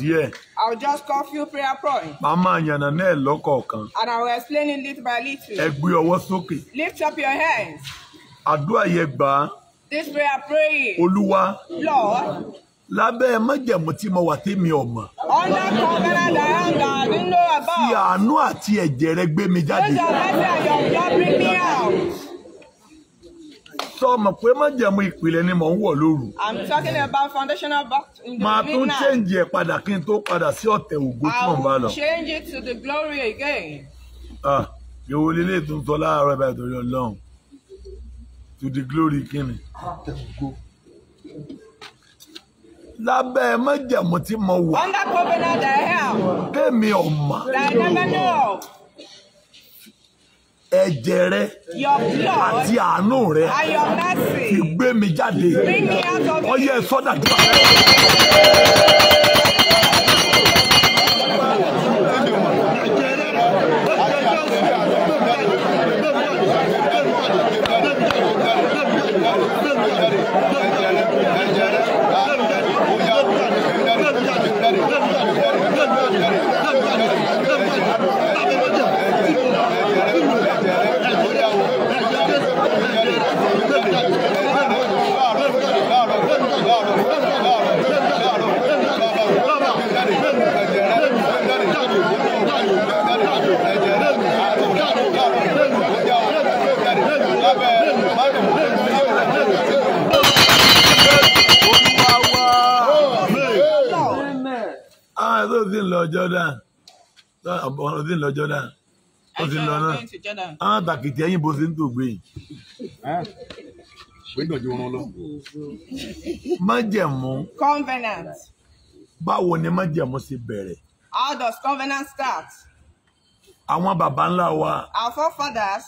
díẹ̀. I'll just call few prayer points. Màá máa yànnà náà lọ́kọ̀ọ̀kan. And I will explain it little by ẹ little. gbé ọwọ́ sókè. Lift up your hands. àdúrà yẹn gbà á. This prayer praying, olúwa Lord, lábẹ́ májẹ̀mú tí mo wà tèmi ọ̀mọ̀ under covenant I am that I know fi about. àánú àti ẹ̀jẹ̀ rẹ gbé mi jáde. Your mercy and your blood bring me out. Mọ̀ pé májẹ̀mú ìpìlẹ̀ ni mò ń wọ̀ lóru I'm talking about foundational back in the máa tún midnight. chẹ́ǹjì ẹ̀ padà kí n tó padà sí ọ̀tẹ̀ ògo tí I mò ń bá lọ. will change it to the glory again. Ah, ìwọ ń sọ láàárọ̀ ìbá ìtòrí ọlọ́run to the glory kíni. lábẹ́ májẹ̀mú tí mo wà Under covenant I am tèmi ọ̀mọ̀ that I never know. Ẹ̀jẹ̀ rẹ Your blood àti àánú rẹ and your fi mercy gbé mi jáde. Bring me out of ọyẹ sọ́dà jù Jordan. Ti ń lọ Jordan. Ó ti lọ náà. Going to Jordan. àwọn tàkìtì ẹ̀yìn bó ti ń tò gbé yìí. Gbẹ́dọ̀jú wọn lọ. májẹ̀mú. Covenant. báwo ni májẹ̀mú ṣe bẹ̀rẹ̀? How does covenant start? àwọn baba ńlá wa. Our forefathers,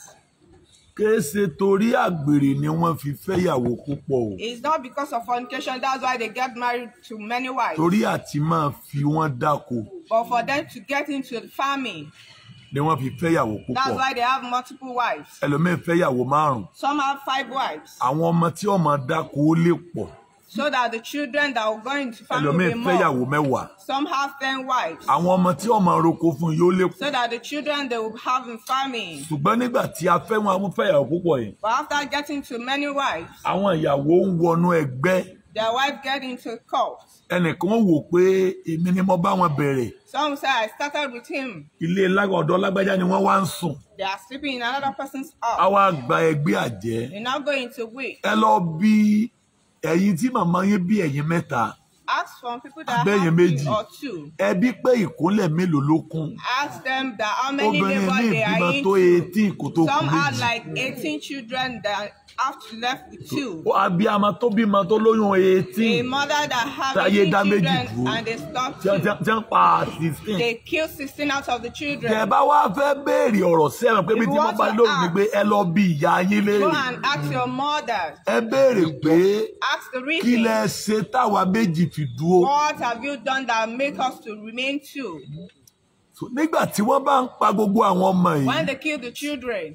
kìí ṣe torí àgbèrè ni wọ́n fi fẹ́yàwó púpọ̀ o. It's not because of fornication, that's why they get married to many wives. torí àti máa fi wọ́n dáko. But for them to get into farming, ni wọ́n fi fẹ́yàwó that's púpọ̀ why they have multiple wives. ẹlòmíín fẹ́yàwó márùn Some have five wives, àwọn ọmọ tí ọmọ dáko ó lè pọ̀ so that the children that will go into family will be fẹ́yàwó more. mẹ́wàá Some have ten wives, àwọn ọmọ tí ọmọ roko fún yóò pọ̀ so that the children they will have in farming. ṣùgbọ́n nígbà tí a fẹ́ wọn àwọn fẹ́yàwó púpọ̀ yìí But after getting to many wives, àwọn ìyàwó ń wọnú ẹgbẹ́ their wife get into a cult. ẹnìkan wò pé èmi ni mo bá wọn bẹ̀rẹ̀ Some say I started with him. ilé ọ̀dọ̀ lágbájá ni wọ́n wá ń sùn They are sleeping in another person's a house. wá gba ẹgbẹ́ àjẹ́ They now go into witch. ẹ lọ bí ẹ̀yin tí màmá yín bí ẹ̀yin mẹ́ta Ask from people that have méjì. or two. ẹ bí pé ìkúnlẹ̀ mélòó ló kún Ask them that how many obìnrin neighbors ní they ìbímọ are tó into. eighteen kó tó kú Some had méjì like 18 children that have left with two. abiyamọ tó bímọ tó lóyún A eighteen mother that have Táyé 18 dá méjì children and they stopped two. tí wọ́n pa sixteen They killed 16 out of the tẹ children. bá wá fẹ́ béèrè ọ̀rọ̀ sí ẹ̀rọ pé bí tí wọ́n bá lórí ni pé ẹ lọ bí ìyá yín Go léèrè and ask your mother. ẹ béèrè pé Ask the kí lẹ ṣe táwa méjì fi dúró What have you done that make us to remain two? Nígbà tí wọ́n bá ń pa gbogbo àwọn ọmọ yìí When they kill the children,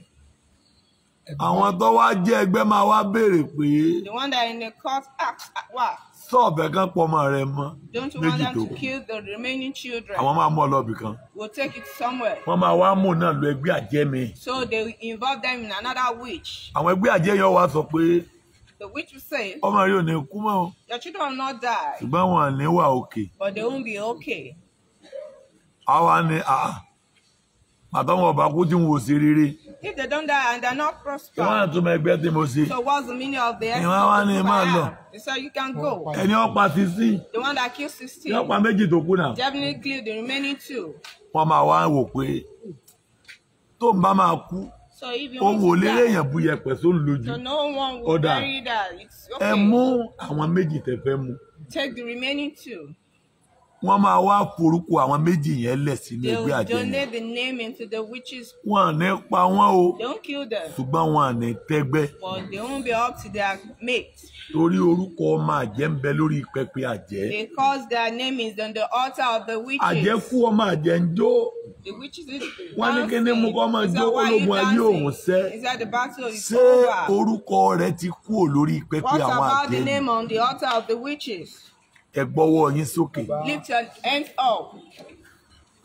àwọn tó wá jẹ́ ẹgbẹ́ máa wá béèrè pé the one that in the court asks, what? sọ́ọ̀bẹ kan pọ̀ ọmọ rẹ mọ́ Don't you want them to kill the remaining children? àwọn máa mú ọ lọ́ọ̀bì kan We'll take it somewhere. wọ́n máa wá mú náà lọ ẹgbẹ́ àjẹ́ mi So they will involve them in another witch. àwọn ẹgbẹ́ àjẹ́ yẹn wá sọ pé The witch will say, ọmọ rẹ ò ní kú mọ́ Your children will not die, ṣùgbọ́n wọn à ní wà òkè but they won't be okay. àwa ni àà àtọ́wọ̀n ọba kú tí wọn ò ṣe rere If they don't die and they're not ìwọ́n prosper, àtúmọ̀ ẹgbẹ́ tí mo ṣe so what's the meaning of the Ìwọ́n wá ní lọ. Say you can go. ẹni ọ̀pá sixteen The one that killed ní 16, ọ̀pá méjì tó náà definitely the remaining two. wọ́n máa wá wò pé tó ń bá máa kú So if you want to lérè die, èèyàn bu yẹpẹ̀ sóun lójú so no one will bury that. It's ẹ okay. mú àwọn méjì tẹ́ fẹ́ mú Take the remaining two. Wọ́n máa wá forúkọ àwọn méjì yẹn lẹ̀ sínú ẹgbẹ́ àjẹ́ witches. wọn à ní pa wọ́n o. Don't kill them, ṣùgbọ́n wọn à ní tẹ́gbẹ́. Torí orúkọ ọmọ àjẹ́ ń bẹ lórí pẹpẹ àjẹ́. Because their name is on the altar of the àjẹ́ witches. kú ọmọ àjẹ́ ń jó. Wọ́n ní kí ni mo kọ́ máa jó ológun ayé òun sẹ́? ṣé orúkọ rẹ ti kú lórí pẹpẹ What àwọn about the àjẹ́ name on the altar of the witches? Ẹ gbọ́wọ́ yín sókè. Lift your hands up.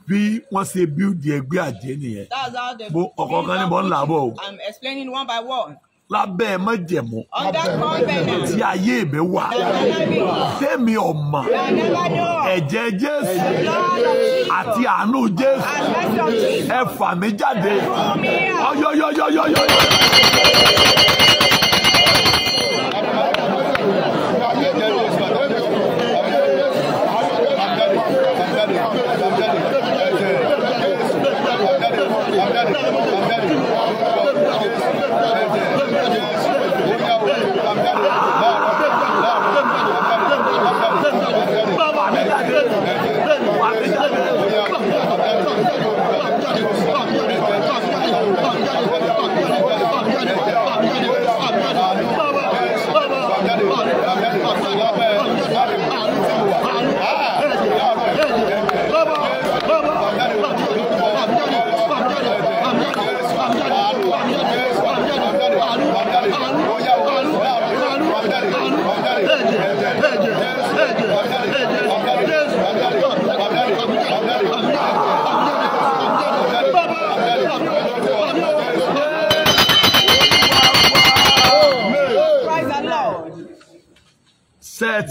bí wọ́n ṣe bíúdì ẹgbẹ́ àjẹ́ nìyẹn. That's how the Mo- ọ̀kọ̀ọ̀kan ni mo ń là bọ̀ o. I'm explaining one by one. lábẹ́ májẹ̀mú. Under covenant. tí ayé mi wà. Tẹ́mi ọ̀mà. Ẹ̀jẹ̀ jésù. Àti àánú jésù. Ẹ fà mí jáde. Ọyọyọyọyọyọ.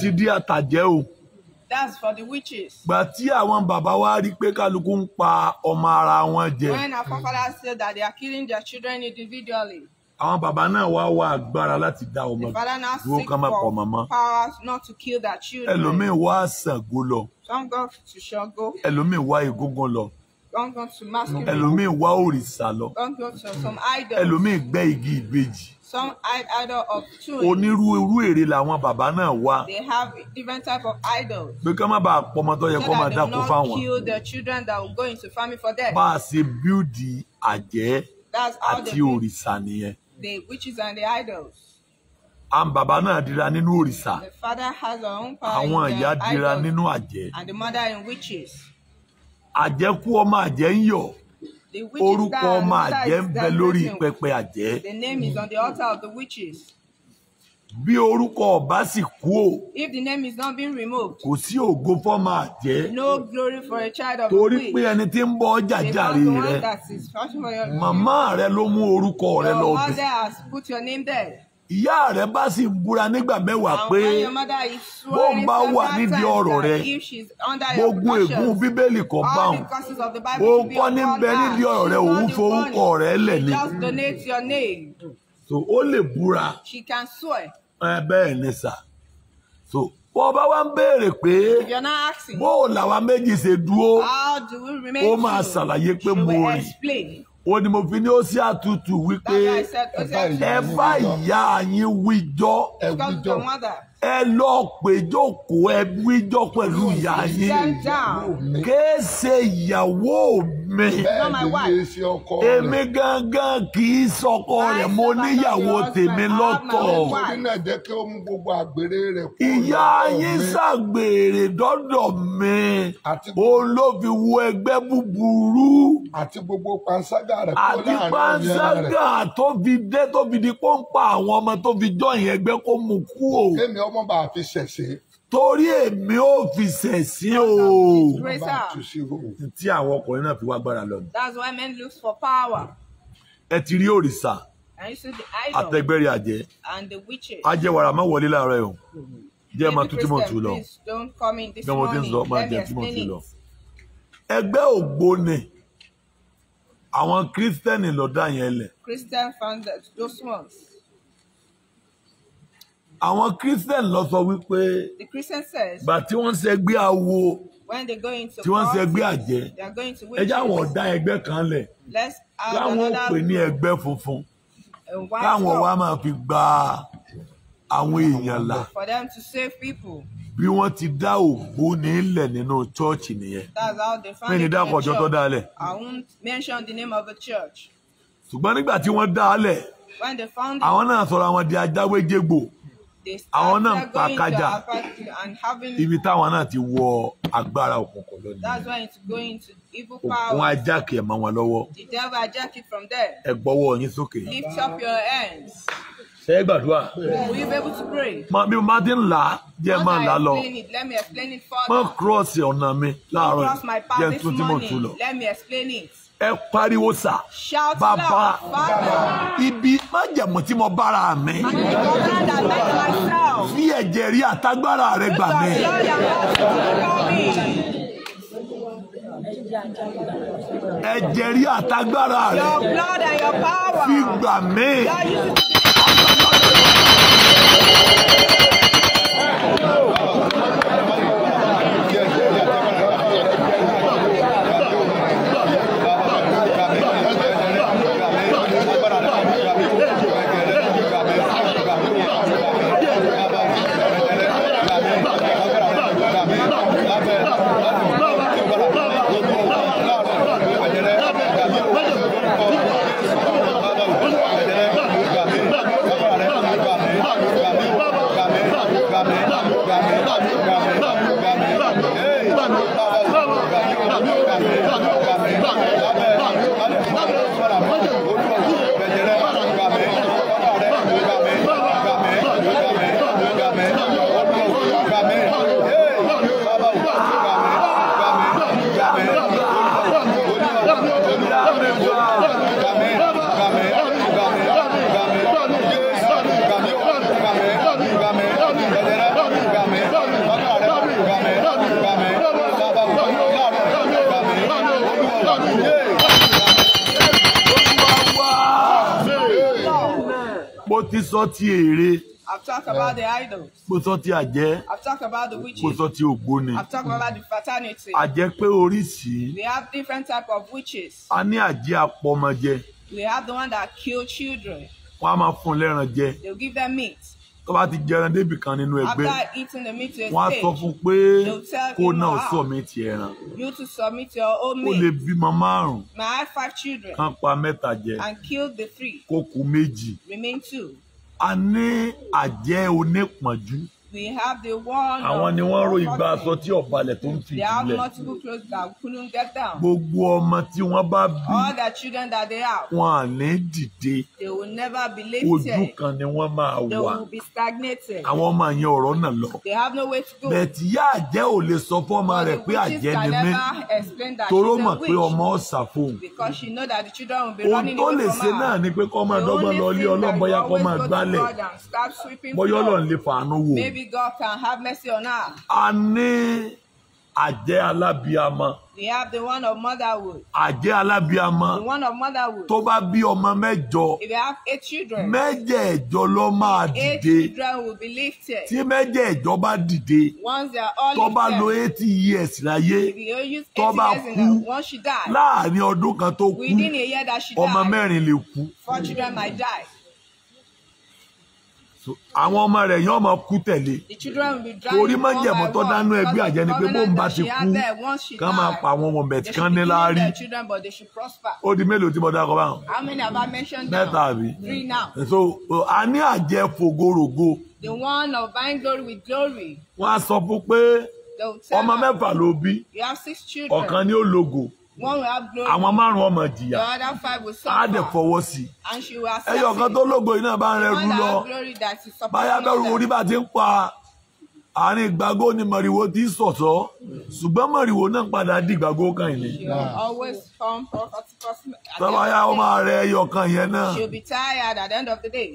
Ti di àtàjẹ́ o. That's for the witches. gbà tí àwọn bàbá wa rí pé kálukú ń pa ọmọ ara wọn jẹ. When our forefathers said that they are killing their children individually, àwọn bàbá náà wá wá agbára láti dá ọmọ dúró seek ká má pọ̀ for mọ́mọ́. powers not to kill their children. ẹlòmíín wá Ṣàngó lọ. Some go to Shango, ẹlòmíín wá Egúngún lọ. Some go to masquerade, ẹlòmíín wá òrìṣà lọ. Some go to some idols, ẹlòmíín gbẹ́ igi ìbejì some i- idol of twins. onírúurú èrè làwọn bàbá náà wá They have different type of idols. pé ká má bàa pọmọ tó yẹ So kó máa that they will dáko not fáwọn kill their children that will go into famine for them. bá a ṣe bíúdì àjẹ́ àti the, òrìṣà nìyẹn the witches and the idols. àwọn bàbá náà dira nínú òrìṣà The father has her own power àwọn in ìyá the dira idols, nínú àjẹ́ and the mother in witches. àjẹ́ kú ọmọ àjẹ́ ń yọ̀ The orúkọ ọmọ mother àjẹ́ ń bẹ lórí pẹpẹ àjẹ́ The name is on the altar of the witches. bí orúkọ ọba sì kú ò If the name is not being removed, kò sí ògo fọmọ àjẹ́ no glory for a child of torí the pé witch. ẹni tí ń bọ ọjà Because jàre the rẹ your, màmá rẹ ló mú orúkọ rẹ your lọ mother bẹ̀ has put your name there. Ìyá rẹ bá sì búra nígbà mẹ́wàá pé bó ń bá wà nídìí ọ̀rọ̀ rẹ gbogbo ègún bíbélì kan bá all òun kọ́ ní bẹ nídìí ọ̀rọ̀ rẹ òun forúkọ rẹ lẹ̀ ni. So ó lè búra. Bẹ́ẹ̀ ni sà. So bó bá wá ń béèrè pé bó làwa méjì ṣe dúró ó máa ṣàlàyé pé mo rìn. Ó ní mo fi ní ó sí àtútù wípé ẹ bá ìyá yín wíjọ́ ẹ lọ péjọkòó ẹ wíjọ́ pẹ̀lú ìyá yín. Ṣe ìyàwó mi. Èmi gangan kì í sọkọ rẹ̀. mo níyàwó tèmi lọ́tọ̀. ìyá yín mi. ṣàgbèrè dọ́dọ̀ mi. Àti òun ló fi wo ẹgbẹ́ búburú. Àti gbogbo panṣágà rẹ̀ àti láàárín ọ̀yàn rẹ̀ panṣágà tó fi dé tó fi di pọ́ńpà àwọn ọmọ tó fi jọyìn ẹgbẹ́ kó mú kú o ọmọ bá fi ṣẹ̀ṣẹ̀ torí èmi ò fi ṣẹ̀sín o tí àwọn ọkùnrin náà fi wá gbára lọ. That's why men look for power. ẹ ti rí òrìṣà àtẹgbẹ́rẹ́ àjẹ́ and the witches. ajẹ́wàrà má wọlé láàárọ̀ o jẹ́ ẹ máa tún tí mo tù Christian, lọ bí mo ti ń morning. sọ máa jẹ́ tí mo explain tù lọ. ẹgbẹ́ ògbóni àwọn kírísítẹ́nì ló dá yẹn lẹ̀ Christian founded those ones. Àwọn kírísítẹ́nì ló sọ wípé The Christian says gbà tí wọ́n ń ṣẹgbẹ́ awo when they go into tí wọ́n ń ṣẹgbẹ́ àjẹ́ they are going to ẹ jẹ́ àwọn witches. ọ̀dá ẹgbẹ́ kan lẹ̀ Let's add láwọn ò pè another ní ẹgbẹ́ funfun a cup wa máa fi gba àwọn èèyàn là for them to save people. bí wọ́n ti dá ògbóni ńlẹ̀ nínú chọ́ọ̀chì nìyẹn mí ni dákọ̀ ọjọ́ tó church. dálẹ̀ I won't mention the name of the church. ṣùgbọ́n nígbà tí wọ́n dálẹ̀ When they found it, àwọn náà sọ̀rọ̀ àwọn di ajáwéjégbò àwọn náà ń pa kájà. Ibi táwọn náà ti wọ agbára òkùnkùn lónìí that's when it's going to evil òkun ajáke ẹ̀ mọ́ wọn lọ́wọ́. Ẹ gbọ́wọ́ yín sókè. Lift up your hands. ṣe é gbàdúrà? Will you be able to pray? Má- bí mo bá ti ń là á jẹ́ máa là á lọ. explain it, let me explain it má further. kírọ́ọ̀sì ọ̀nà mi láàárọ̀ Cross jẹ́ tún tí mo tún lọ ẹ pariwo sà bàbá ibi májẹ̀mú tí mo bára mi. Fi ẹ̀jẹ̀ rí àtagbára rẹ gbà mí. Ẹ̀jẹ̀ rí àtagbára rẹ fi gbà mí sọ ti èrè I've talked about the idols. mo sọ ti àjẹ́ I've talked about the mo witches. sọ ti ògbóni I've talked about the fraternity. àjẹ́ pé oríṣìí We have different type of witches. a ní àjẹ́ apọmọjẹ We have the one that kill children. wọn a máa fún un lẹ́ran jẹ They'll give them meat. tó bá ti jẹran débì kan nínú ẹgbẹ́ After eating the meat to a wọn á stage, sọ fún un pé kó náà ti ẹran you to submit your own ó lè meat. bímọ márùn May I have five children kán pa mẹ́ta jẹ and kill the three, kó kú méjì remain two. A ní àjẹ́ onípọ̀njú We have the one. àwọn ni wọ́n igba husband. aṣọ tí ọ̀balẹ̀ tó ń fi They have multiple clothes that couldn't get down. gbogbo ọmọ tí wọ́n bá bí All the children that they have, wọn à ní dìde they will never be ojú lifted. kan ni wọ́n máa They wà will be stagnated. àwọn ọmọ yẹn ọ̀rọ̀ náà lọ They have no way to go. bẹ̀ẹ̀tì yá àjẹ́ ò lè sọ fọ́mọ But rẹ̀ pé àjẹ́ ni mí toró mọ̀ pé ọmọ ọ̀sà fóun Because she know that the children will be ohun running tó away lè from ṣe her. náà ni pé kọ́ máa dọ́gbọ́n lọ ilé bóyá kọ́ máa gbálẹ̀ floor. ọlọ́run lè fàánú wò Maybe God can have mercy on her. a ní àjẹ́ alábíamọ We have the one of motherhood. àjẹ́ alábíamọ The one of motherhood. tó bá bí ọmọ mẹ́jọ If you have eight children, mẹ́jẹ̀ẹ̀jọ ló máa eight dìde children will be lifted. tí mẹ́jẹ̀ẹ̀jọ bá dìde Once they are all tó bá lo lifted, eighty years láyé if you use tó 80 bá years in once she died, láàárín ọdún kan tó kú within a year that she ọmọ died, mẹ́rin lè kú four children might die. Àwọn ọmọ rẹ̀ yẹn ọmọ kú tẹ̀lé. Torí one májẹ̀mú by tó dánú ẹgbẹ́ àjẹ́ ni pé bóun covenant bá ti kú kán máa pa àwọn ọmọ bẹ̀ tí They kán ní láárí. ó di mélòó tí mo dákọ̀ báwọn? How many have I mentioned mẹ́ta àbí? So a ní àjẹ́ fògorogo The one of buying glory with glory. wọ́n á sọ fún pé ọmọ mẹ́fà ló bí. You have six children. ọ̀kan ní ó lògò Àwọn márùn ọmọ jìyà. Á dẹ̀ fọwọ́ sí ẹyọ kan tó yìí náà bá ń rẹrù lọ. báyà bẹ́rù orí bá ti ń pa àárín ìgbàgbó ni mọ̀rìwò ti sọ̀tọ̀. Ṣùgbọ́n mọ̀rìwò náà padà di ìgbàgbó kan tọ́ba end yá day, rẹ ẹyọ kan yẹn náà. She'll be tired at the end of the day.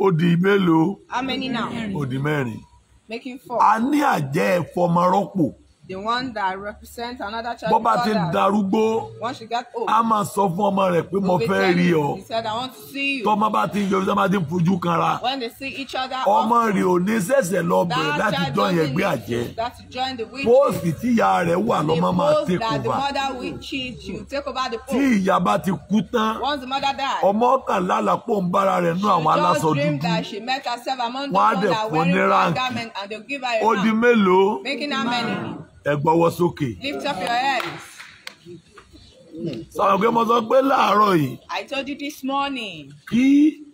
ó di mélòó? How many now? ó di mẹ́rin Making four. a ní àjẹ́ ẹ̀fọmọrọ́pò The The one that represents another child bó bá ti ń darúgbó a máa sọ fún ọmọ rẹ̀ pé mo fẹ́ rí ọ. tọ́mọ bá ti ń yọrí tọ́mọ bá ti ń fojú kanra. When they see each other, ọmọ rẹ̀ ò ní ṣẹ̀ṣẹ̀ lọ bẹ̀rẹ̀ that láti jọ yẹn gbé àjẹ́. póòsì tí ìyá rẹ̀ wà The lọ́mọ máa take over. tí ìyá bá ti kú tán ọmọ kan lálàpọ̀ ń bára rẹ̀ nú àwọn aláṣọ dúdú. Wọ́n á dẹ̀ that fún ní ráǹkì. ó di mélòó. Ẹ gbọ́wọ́ sókè. Lift up your head. sọ̀rọ̀ pé mo sọ pé láàárọ̀ yìí I told you this morning, kí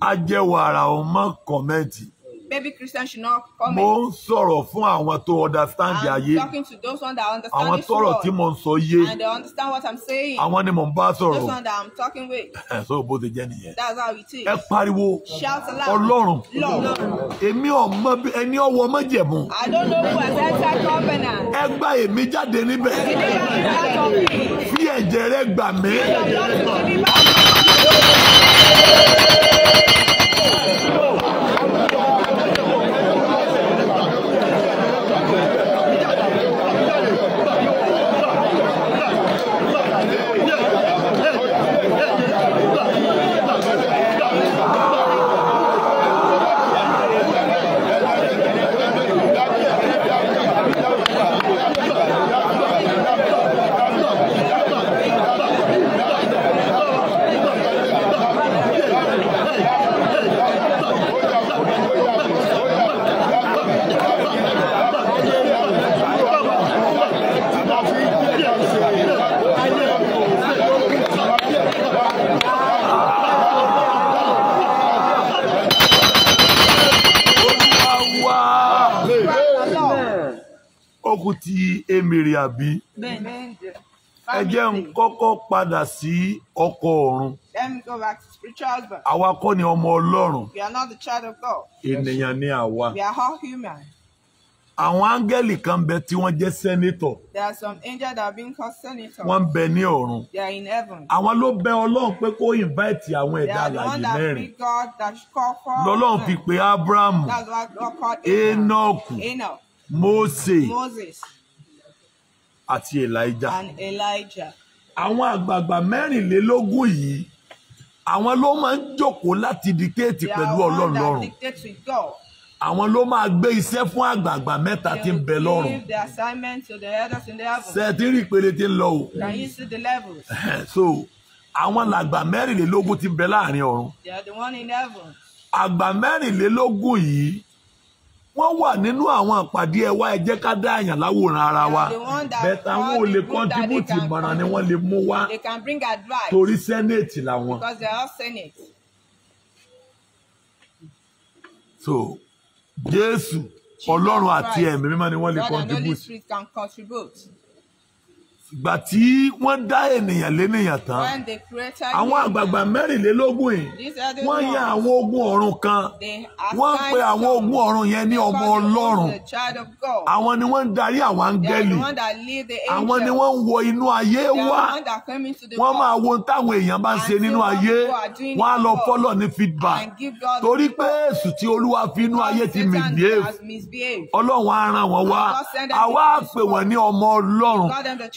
ajẹwàrà ò mọ kọ̀mẹ́ǹtì baby Christian should not mo comment. ń sọ̀rọ̀ fún àwọn tó understand I'm ayé talking to those ones that understand àwọn this tọrọ word tí mo ń sọ yé and they understand what I'm saying. àwọn ni mo ń bá Those sọ̀rọ̀ ones that I'm talking with, sọ bó ti jẹ́ nìyẹn that's how it is. ẹ pariwo Shout aloud. ọlọ́run Lord. èmi ọmọ ẹni ọwọ́ mọ́jẹ̀mú I don't know who has entered covenant. ẹ gbá èmi jáde níbẹ̀ Deliver me out of me. fi ẹ̀jẹ̀ rẹ gbà mí ti emèrè àbí ẹ jẹ́ ń kọ́kọ́ padà sí ọkọ ọ̀run Let me go back to spiritual husband. àwa kọ́ ni ọmọ ọlọ́run We are not the child of God. ènìyàn ni àwa We are all human. àwọn áńgẹ́lì kan bẹ tí wọ́n jẹ́ sẹ́nétọ̀ There are some angels that are being called senators. wọ́n bẹ ní ọ̀run They are in heaven. àwọn ló bẹ ọlọ́run pé kó invite àwọn They ẹ̀dá are the àlàyé one that mẹ́rin free God that should call for. lọ́lọ́run fi pè That's God called Enoch. mósè Moses, àti èlàíjà and Elijah. àwọn àgbààgbà mẹ́rìnlélógún yìí àwọn ló máa ń jókòó láti dictate pẹ̀lú ọlọ́run God. àwọn ló máa gbé iṣẹ́ fún àgbààgbà mẹ́ta tí ń bẹ heaven. sẹ́ẹ̀tìrì ìpele tí ń lọ o? So àwọn làgbà mẹ́rìnlélógún tí ń bẹ láàárín ọ̀run. Àgbà mẹ́rìnlélógún yìí wọ́n wà nínú àwọn ìpàdé ẹwà ẹ jẹ́ ká dá àyàn láwòrán ara wa. bẹ́ẹ̀ táwọn ò lè contribute can ìmọ̀ràn ni wọ́n lè mú wá torí sẹ́nẹ̀tì làwọn. So jésù ọlọ́run àti ẹ̀mí mímọ́ ni wọ́n lè God and Holy contribute Spirit can contribute. Ìgbà tí wọ́n dá ènìyàn lénìyàn tán àwọn àgbààgbà mẹ́rìnlélógún yìí wọ́n yan àwọn ogun ọ̀run kan. Wọ́n pe àwọn ogun ọ̀run yẹn ní ọmọ ọlọ́run. àwọn ni wọ́n ń darí àwọn áńgẹ́lì. àwọn ni wọ́n ń wọ inú ayé wá. wọ́n máa wo ohun táwọn èèyàn bá ń ṣe nínú ayé wọ́n á lọ fọ́lọ̀ ní feedback. torí pé èsù tí olúwa fi inú ayé ti misbehave. ọlọ́run á rán wọn wá. Àwa á pè wọ́n ní ọmọ ọlọ́run.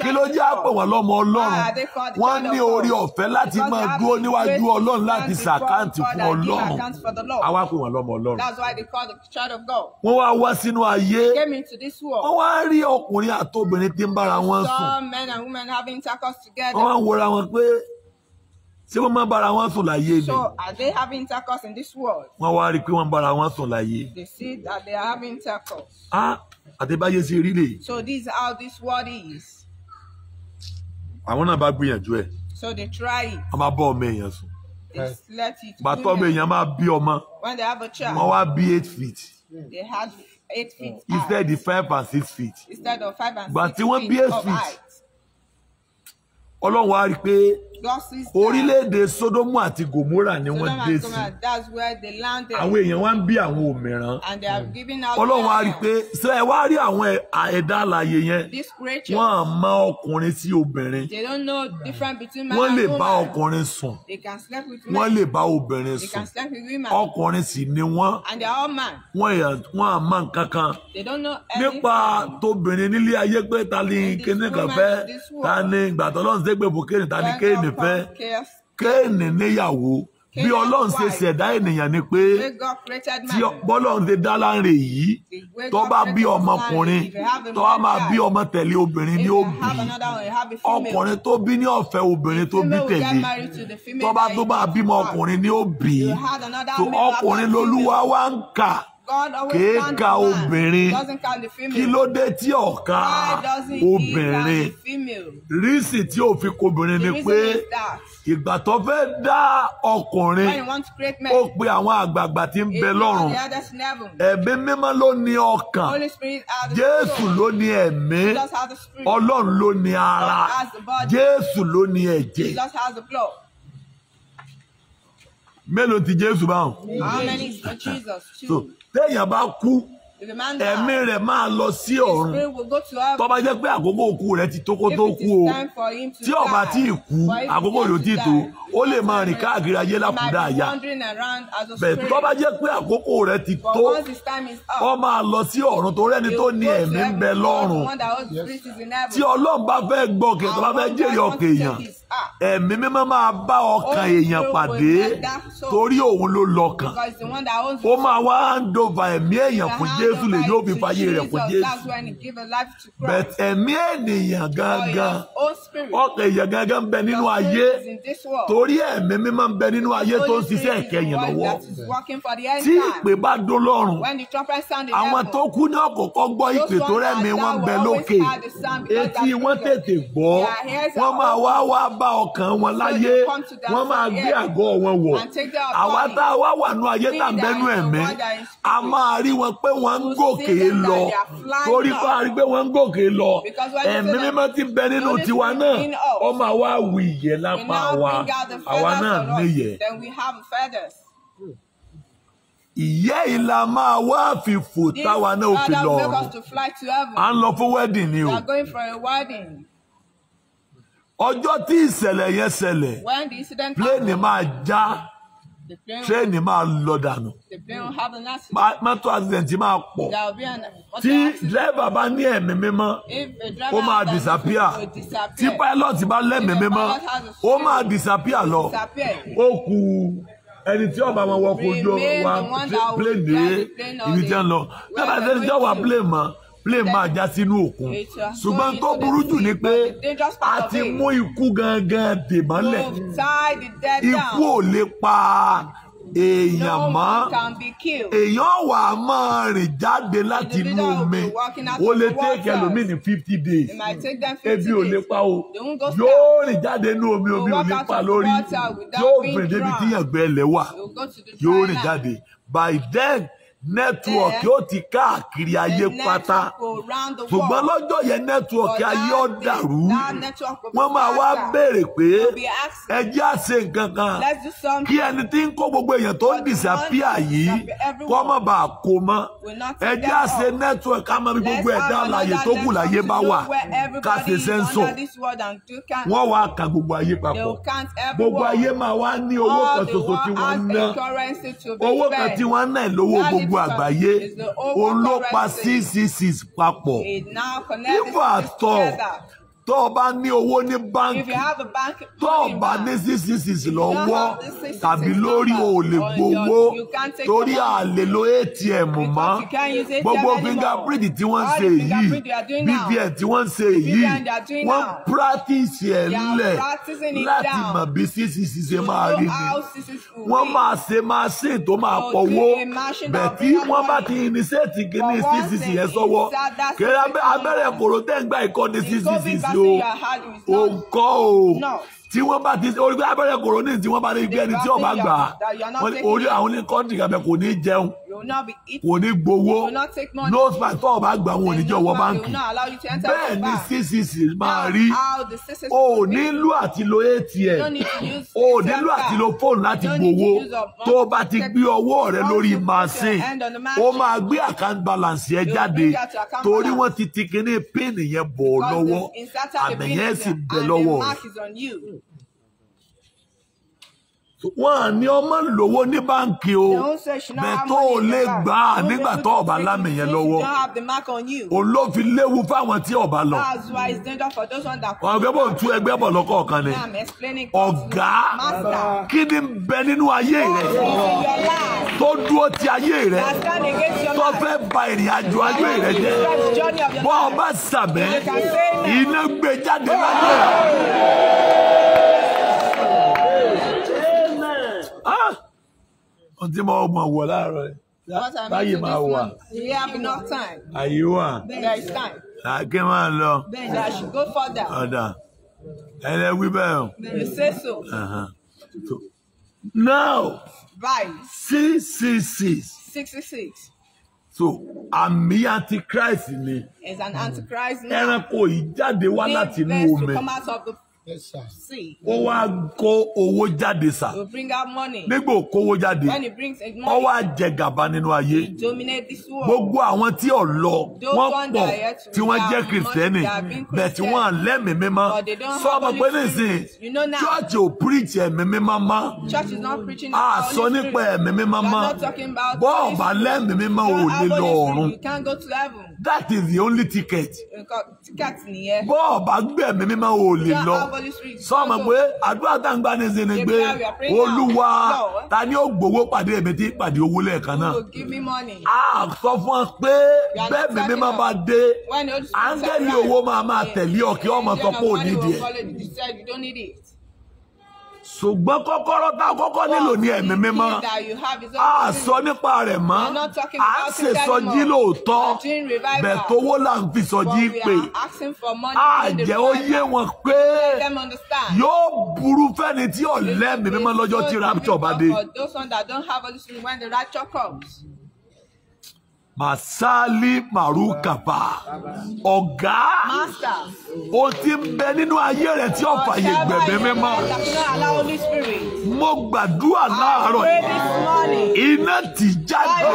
Kí child ló jẹ́ God. wọ́n lọ́mọ ọlọ́run. The wọ́n ní orí ọ̀fẹ́ láti máa dúró níwájú ọlọ́run láti ṣàkáǹtì fún ọlọ́run. àwa pè wọ́n lọ́mọ ọlọ́run. Wọ́n wá wá sínú ayé. Wọ́n wá rí ọkùnrin àtobìnrin tí ń bára wọn sùn. Wọ́n wá wọra wọn pé ṣé wọ́n máa bára wọn sùn láyé ni? So are they having intercourse in this world? wọ́n wá rí i pé wọ́n bára wọn sùn láyé. They see that they are having intercourse. á àtibáyé ṣe rí lè. So this is how this world is. Àwọn náà bá gbìyànjú ẹ̀ So they try it. wọ́n máa bọ́ ọmọ èèyàn sùn They let it. gbàtọ́ ọmọ èèyàn máa bí ọmọ When they have a wọ́n child, wá bí eight feet they had eight feet high instead of five and six feet instead of five and six tí wọ́n feet bí eight feet. ọlọ́run wá rí i pé. Orílẹ̀-èdè Sódómù àti Gòmórà ni wọ́n dé sí. àwọn èèyàn wá ń bí àwọn òmìrán. Ọlọ́run á rí i pé ṣé ẹ wá rí àwọn ẹ̀dá alààyè yẹn? Wọ́n á mọ ọkùnrin sí obìnrin. They don't know difference between man wọ́n lè bá ọkùnrin sùn. They can sleep with wọ́n lè bá obìnrin sùn can sleep with women. ọkùnrin sì ni wọ́n. And they are all man. wọ́n á mọ nǹkan kan. They don't know nípa anything. tóbìnrin nílé ayé pé ta ni kíní kan fẹ́? ta ni ṣe pé fún kéènì ta ni kéènì fẹ́. kéènì níyàwó. bí ọlọ́run ṣe ṣẹ̀dá ènìyàn ni pé tí bọ́lọ́run ṣe dá láre yìí tó bá bí ọmọkùnrin a tó man máa bí ọmọ tẹ̀lé obìnrin you ó bí a ọkùnrin tó bí ní ọ̀fẹ́ obìnrin tó bí tẹ̀lé. tó bá tó bá bímọ ọkùnrin ni ó bí tó ọkùnrin lolúwa wá ń kà Count ka obìnrin kí ló dé tí ọ̀ka obìnrin? rísì tí ò fi kobìnrin ni pé ìgbà tó fẹ́ dá ọkùnrin ó pe àwọn àgbààgbà tí ń bẹ lọ́run. ẹ̀mí mímọ́ ló ní ọkàn. Jésù ló ní ẹ̀mí. Ọlọ́run ló ní ara. jésù ló ní ẹ̀jẹ̀. Mélòó ti jésù báwọn. How many is for Jesus? so Two. Téèyàn bá kú ẹ̀mí rẹ̀ máa lọ sí ọ̀run. tó bá jẹ́ pé àkókò òkú rẹ̀ ti tó kó tó kú o tí ó bá tí ì kú àkókò rẹ̀ ò tí ì tó ó lè máa rìn káàkiri ayé be àyà. bẹ́ẹ̀ tó bá jẹ́ pé àkókò rẹ̀ ti tó ó máa lọ sí ọ̀run torí ẹni he tó ní ẹ̀mí ń bẹ lọ́run. tí ọlọ́run bá fẹ́ gbọ́ kí tó bá fẹ́ jèrè ọkàn èèyàn ẹ̀mí mímọ́ máa bá ọkàn èèyàn pàdé torí òun ló lọ́kàn. ó máa wá hand over ẹ̀mí èèyàn fún hand jésù lè yóò fi fàyè rẹ̀ fún jésù. bẹ́ẹ̀ ẹ̀mí ènìyàn gangan ọkàn èèyàn gangan ń bẹ nínú ayé. torí ẹ̀mí mímọ́ ń bẹ nínú ayé tó ń ṣiṣẹ́ ìkẹyìn lọ́wọ́. tí ìpè bá dún lọ́rùn àwọn tó kú ní ọ̀kọ̀ọ̀kan gbọ́ ìpè tó rẹ̀mí wọn ń bẹ lókè. etí wọn tètè gbọ́. Wọ́n máa wá wá bá ọkàn wọn láyé. wọ́n máa gbé àgọ́ wọn wọ̀ àwa tá a wá wà nú ayé tá à ń bẹ́nu ẹ̀mí a máa rí wọn pé wọ́n ń gòkè lọ. torí bá a rí pé wọ́n ń gòkè lọ. Ẹ̀mí mímọ́ ti bẹ nínú tiwa náà ó máa wá wù ìyẹ́ lápá wa. àwa náà níyẹ́. Ìyẹ́ ìlà máa wá fi fò This táwa náà ó fi lọ. à ń lọ fún wedding ni o. Ọjọ́ tí ìṣẹ̀lẹ̀ yẹn ṣẹlẹ̀ pléènì máa já tréènì máa lọ dànù. Mọ́tò accident máa pọ̀. Tí dírẹ́fà bá ní ẹ̀mí mímọ́ ó máa disappear. tí pilot bá lẹ́mìí mímọ́ ó máa disappear lọ. ó kù ẹni tí ọba wọn wọ kojú Remain wa plane dé ibi tí wọ́n lọ. day. nígbà tí Where ẹni tí they're wọ́n wà plane mọ́ plane máa já sínú òkun. Ṣùgbọ́n tó burú jù ni pé a ti mú ikú gangan dè mọ́lẹ̀. Ikú ò lè pa èèyàn mọ́. èèyàn wà á máa rìn jáde láti inú omi. of lè take ẹlòmíì ní fifty days. It might take them 50 ebi ò lè pa o. Yóò rìn jáde inú omi omi ò out pa lórí. yóò rìn débi drowned. tí yàngbẹ́ ẹlẹ́ wà. They'll go to the yóò rìn jáde. By then network Then, yóò ti káàkiri ayé pátá. ṣùgbọ́n lọ́jọ́ yẹn But ayé day, dàrú. wọ́n máa wá béèrè pé They'll be asking, ẹ jẹ́ àṣe nǹkan kan. Kí ẹni tí ń kó gbogbo èèyàn tó ń disappear yìí kó má bàa kó mọ́. Will not ẹ take jẹ́ them àṣe off. network ká mọ bí gbogbo ẹ̀dá another tó kù láyé bá wà. ká ṣe sẹ́ńsọ̀ wọ́n wá ka gbogbo ayé papọ̀. Gbogbo ayé máa wá ní owó kan ṣoṣo tí wọ́n ná. owó kan tí wọ́n ná lówó That gbogbo àgbáyé òun ló pa currency. ccc papọ̀ It now tó o bá ní owó ní báńkì a tó o bá ní ccc lọ́wọ́ have the 66 tàbí lórí o lè gbowó torí money. àlè lo atm mọ́. gbogbo fingerprint tí wọ́n ṣe yìí bvn tí wọ́n ṣe yìí wọ́n practice ẹ̀ lẹ̀ láti mọ̀ bí ccc ṣe máa rí ni. wọ́n máa ṣe machine tó máa pọ̀wó. a bẹ̀ tí wọ́n bá ti kìíní But once ccc yẹn sọ́wọ́ CCC abẹ́rẹ́ kòrò tẹ́ ń gbà ìkọ́ni ccc sí vaccine o. Not- òǹkọ́ o. No. tí wọ́n bá ti orí abẹ́rẹ́ kòrò ní tí wọ́n bá ní gbé ẹni tí ọba vaccine gbà orí àwọn ní kọ́ńtì kàbẹ̀ kò ní jẹun Kò ní gbowó. Nose pass tó o bá gbà wọn ò ní jẹ́ no wọ man báńkì. bẹ́ẹ̀ ni ccc máa rí. o nílò àti lo atm o nílò àti lo fóònù láti gbowó. tó o bá ti gbé ọwọ́ rẹ lórí machine machine, máa gbé account balance yẹn jáde. torí wọ́n ti ti kíní pin yẹn bọ̀ lọ́wọ́. àmì yẹn sì bẹ lọ́wọ́. rẹ̀. mark is on you. Wọn à ní ọmọ lówó ní báǹkì o. Bẹ́ẹ̀ tó o lè gbà á nígbà tó ọba lámì yẹn lọ́wọ́. fi léwu fáwọn tí ọba lọ. Gbé bò ń tú ẹgbẹ́ bọ̀ lọ́kọ̀ọ̀kan ni. Ọ̀gá kí ni bẹ nínú ayé rẹ? Tó dúró ti ayé rẹ? Tó fẹ́ ba ìrìn àjò ayé rẹ jẹ́? bọ́ ọba no. iná gbé jáde láyé rẹ. Ah! ohun tí mo mọ̀ wọ̀ láàárọ̀ mean to máa wà àyè wà time. àkè máa lọ So I should go further. ọ̀dà ẹlẹ́wí bẹ́ẹ̀ o. Uh-huh. Now Right. six six six 66 so àmì antichrist ni is an antichrist now. ẹranko yìí jáde wá láti inú omi to come out of the Yes, sir. sea. ó wá kó owó jáde sà will bring out money. nígbà ó kówó jáde When it brings in ó money, wá jẹ gàba nínú ayé dominate this world. gbogbo àwọn tí ò lọ Those wọ́n pọ̀ tí wọ́n jẹ́ kìrìsìtẹ́nì they are being bẹ́ẹ̀ tí Christian. wọ́n lẹ́mìí mímọ́ But they don't sọ have Holy pé Spirit. nísìnyí You know now. church ò preach ẹ̀mí mímọ́ mọ́ Church is not preaching a about sọ Holy nípa Spirit. ẹ̀mí mímọ́ We mọ́ are not talking about bọ́ọ̀ Holy bá Spirit. lẹ́mìí mímọ́ ò lè lọ Holy ọ̀run Spirit, You can't go to heaven. That is the only ticket. Tíkẹ́ẹ̀tì nìyẹn. bọ́ọ̀ bá gbẹ̀mí mímọ́ ò lè lọ. Sọmọ pé àdúrà tá ń gbà ní ìsinmi The pé olúwa ta ni ó gbowó pàdé èmi tí pàdé owó lẹ́ẹ̀kan náà? Who will give me money? a sọ fún ọ pé bẹ́ẹ̀ mi mímọ́ bá dé áńgẹ́lì owó máa máa tẹ̀lé ọ the ọmọ sọ pé ò nídìí ẹ̀ ṣùgbọ́n kọ́kọ́rọ́ tá a kọ́kọ́ nílò ní ẹ̀mí mímọ́. a sọ nípa rẹ̀ mọ́. It ṣèsọjí anymore. lóòótọ́. Bẹ̀ tówó là ń fi sọjí in the jẹ́ ó yé wọn pé yóò burú fẹ́ni tí ọ̀lẹ́mí mímọ́ lọ́jọ́ tí rapture bá dé. The. Màsálí Màrúkàpà ọ̀gá Master. o ti ń bẹ nínú ayé rẹ̀ tí ó fàyè gbẹ̀mí mímọ́. Mo gbàdúrà láàárọ̀. Iná ti jáde.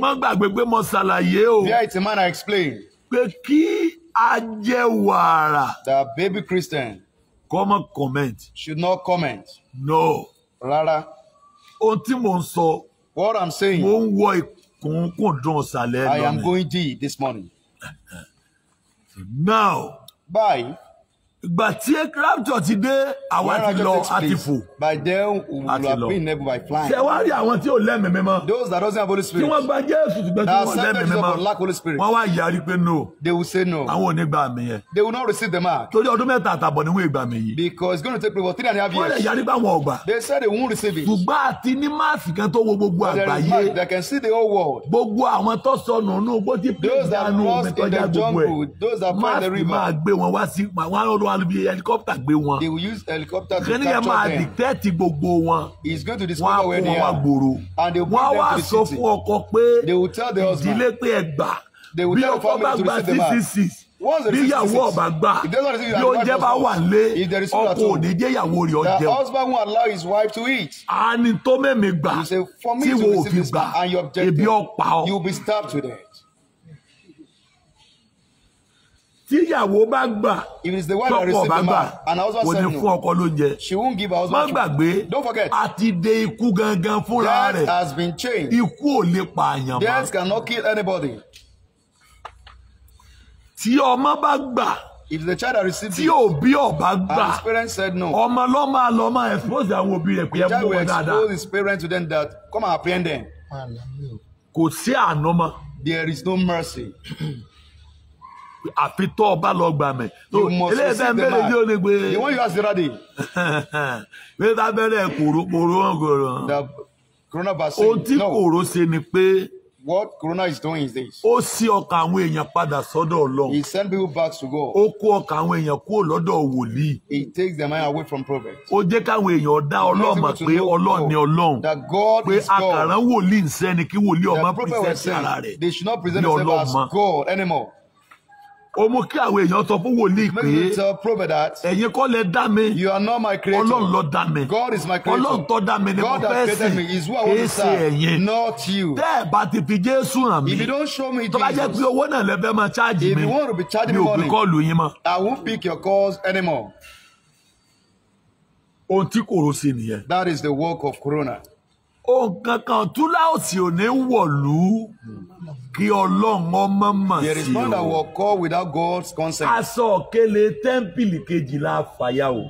Má gbàgbé pé mo ṣàlàyé o There it's a man I explained pé kí a jẹ wàrà that baby Christian common comment should not comment. no. Rárá. Ohun tí mò ń sọ, What I'm saying, mo ń wọ ìkùnkùndùn ìsàlẹ̀ I am going deep this morning. Now, By ìgbà tí rapture ti dé àwa ti lọ àti fò. Àti have lọ. been able by flying. ṣe wá rí àwọn tí ò lẹ́mìí mímọ́ Those that doesn't have Holy tí wọ́n gba jésù ṣùgbọ́n tí wọ́n Holy Spirit, wọ́n wá yarí pé no. They will say no. àwọn ò ní gba àmì yẹn. They will not receive the mark. Torí ọdún mẹ́ta àtàbọ̀ ni wọ́n ìgbà àmì yìí. Because it's going to take place for three and a half wọ́n lè yarí pé àwọn ọ̀gbà They said they won't receive it. ṣùgbọ́n àti ní máàsì kan tó wo gbogbo àgbáyé. mark that can see the whole world. gbogbo àwọn tó sọnù nù bó ti pè Those that dánú lost omi in kọjá the gbogbo ẹ̀. máàsì river. máa gbé wọn wá sí wọn á wọn bí helicopter gbé wọn They will use helicopter to máa capture them. dìtẹ́ẹ̀tì gbogbo wọn He's going to wọ́n á discover kó where they wọn wá are. gbòòrò And they will wọ́n á bring wá them to sọ the city. fún ọkọ pé They will tell the husband. ìdílé pé ẹ gbà They will tell the family to receive the they bí ìyàwó 66, ọba gbà bí the oúnjẹ bá wà lé is ọkọ ò home, ní jẹ́ ìyàwó rẹ̀ The ọjẹun husband won't allow his wife to eat. àní tó mẹ́mi gbà You tí wo ò fi gbà man you ebi ọ̀pá ọ you'll be stabbed to death. tí ìyàwó bá gbà If it's the wife that tọkọ the gbà and kò ní said fún no, ọkọ lóúnjẹ she won't give her má gbàgbé Don't forget, a ti de ikú gangan fúnra death rẹ̀ has been changed. ikú ò lè pààyàn mọ́ Death cannot kill anybody. tí ọmọ bá gbà If the child that received tí it òbí ọba and gbà his parents said no, ọmọ ló máa lọ máa expose àwọn òbí rẹ̀ pé ẹ the child mú will dáadáa expose his parents to them that come and apprehend them. Kò sí àná mọ́ There is no mercy. Àfi ọba lọ gbà mẹ́ eléyìí the bẹ̀rẹ̀ yóò ní pé. The one you asked the other day, bí tá bẹ̀rẹ̀ kòrò kòrò kòrò the ohun coronavirus. tí No, kòrò ṣe ni pé What Corona is doing is this. ó ṣí ọkàn àwọn èèyàn padà sọ́dọ̀ ọlọ́run He sent people back to God. ó kó ọkàn àwọn èèyàn kúrò lọ́dọ̀ wòlíì He takes their mind away from prophets. ó jẹ́ káwọn èèyàn dá ọlọ́run mọ̀ pé ọlọ́run ni ọlọ́run That God pé is God. àkàrà wòlíì ń sẹ́ni kí wòlíì ọmọ prophet they should not present themselves as God anymore. Ó mú kí àwọn èèyàn sọ fún wòlíì pé ẹ̀yin kọ́ lẹ dá mi you are not my creator. ọlọ́run ló dá mi God is my creator. ọlọ́run tó dá mi ni mo fẹ́ sìn me is who I kì want í to ṣe ẹ̀yin not you. tẹ́ ẹ̀ bá ti fi jésù hàn mí If you don't show me tó bá jẹ́ pé owó náà lẹ fẹ́ máa ṣáàjì If mi you want to be charging mi ò fi kọ́ọ̀lù yín mọ́ I won't pick your calls anymore. ohun tí kòrò sí nìyẹn That is the work of Corona. ohun kankan túláòsì ò ní wọ̀lú kí ọlọ́run ọmọ mọ̀ There is sí none that o. will call without God's consent. aṣọ òkèlè tẹ́ḿpìlì kejìlá fàyà o.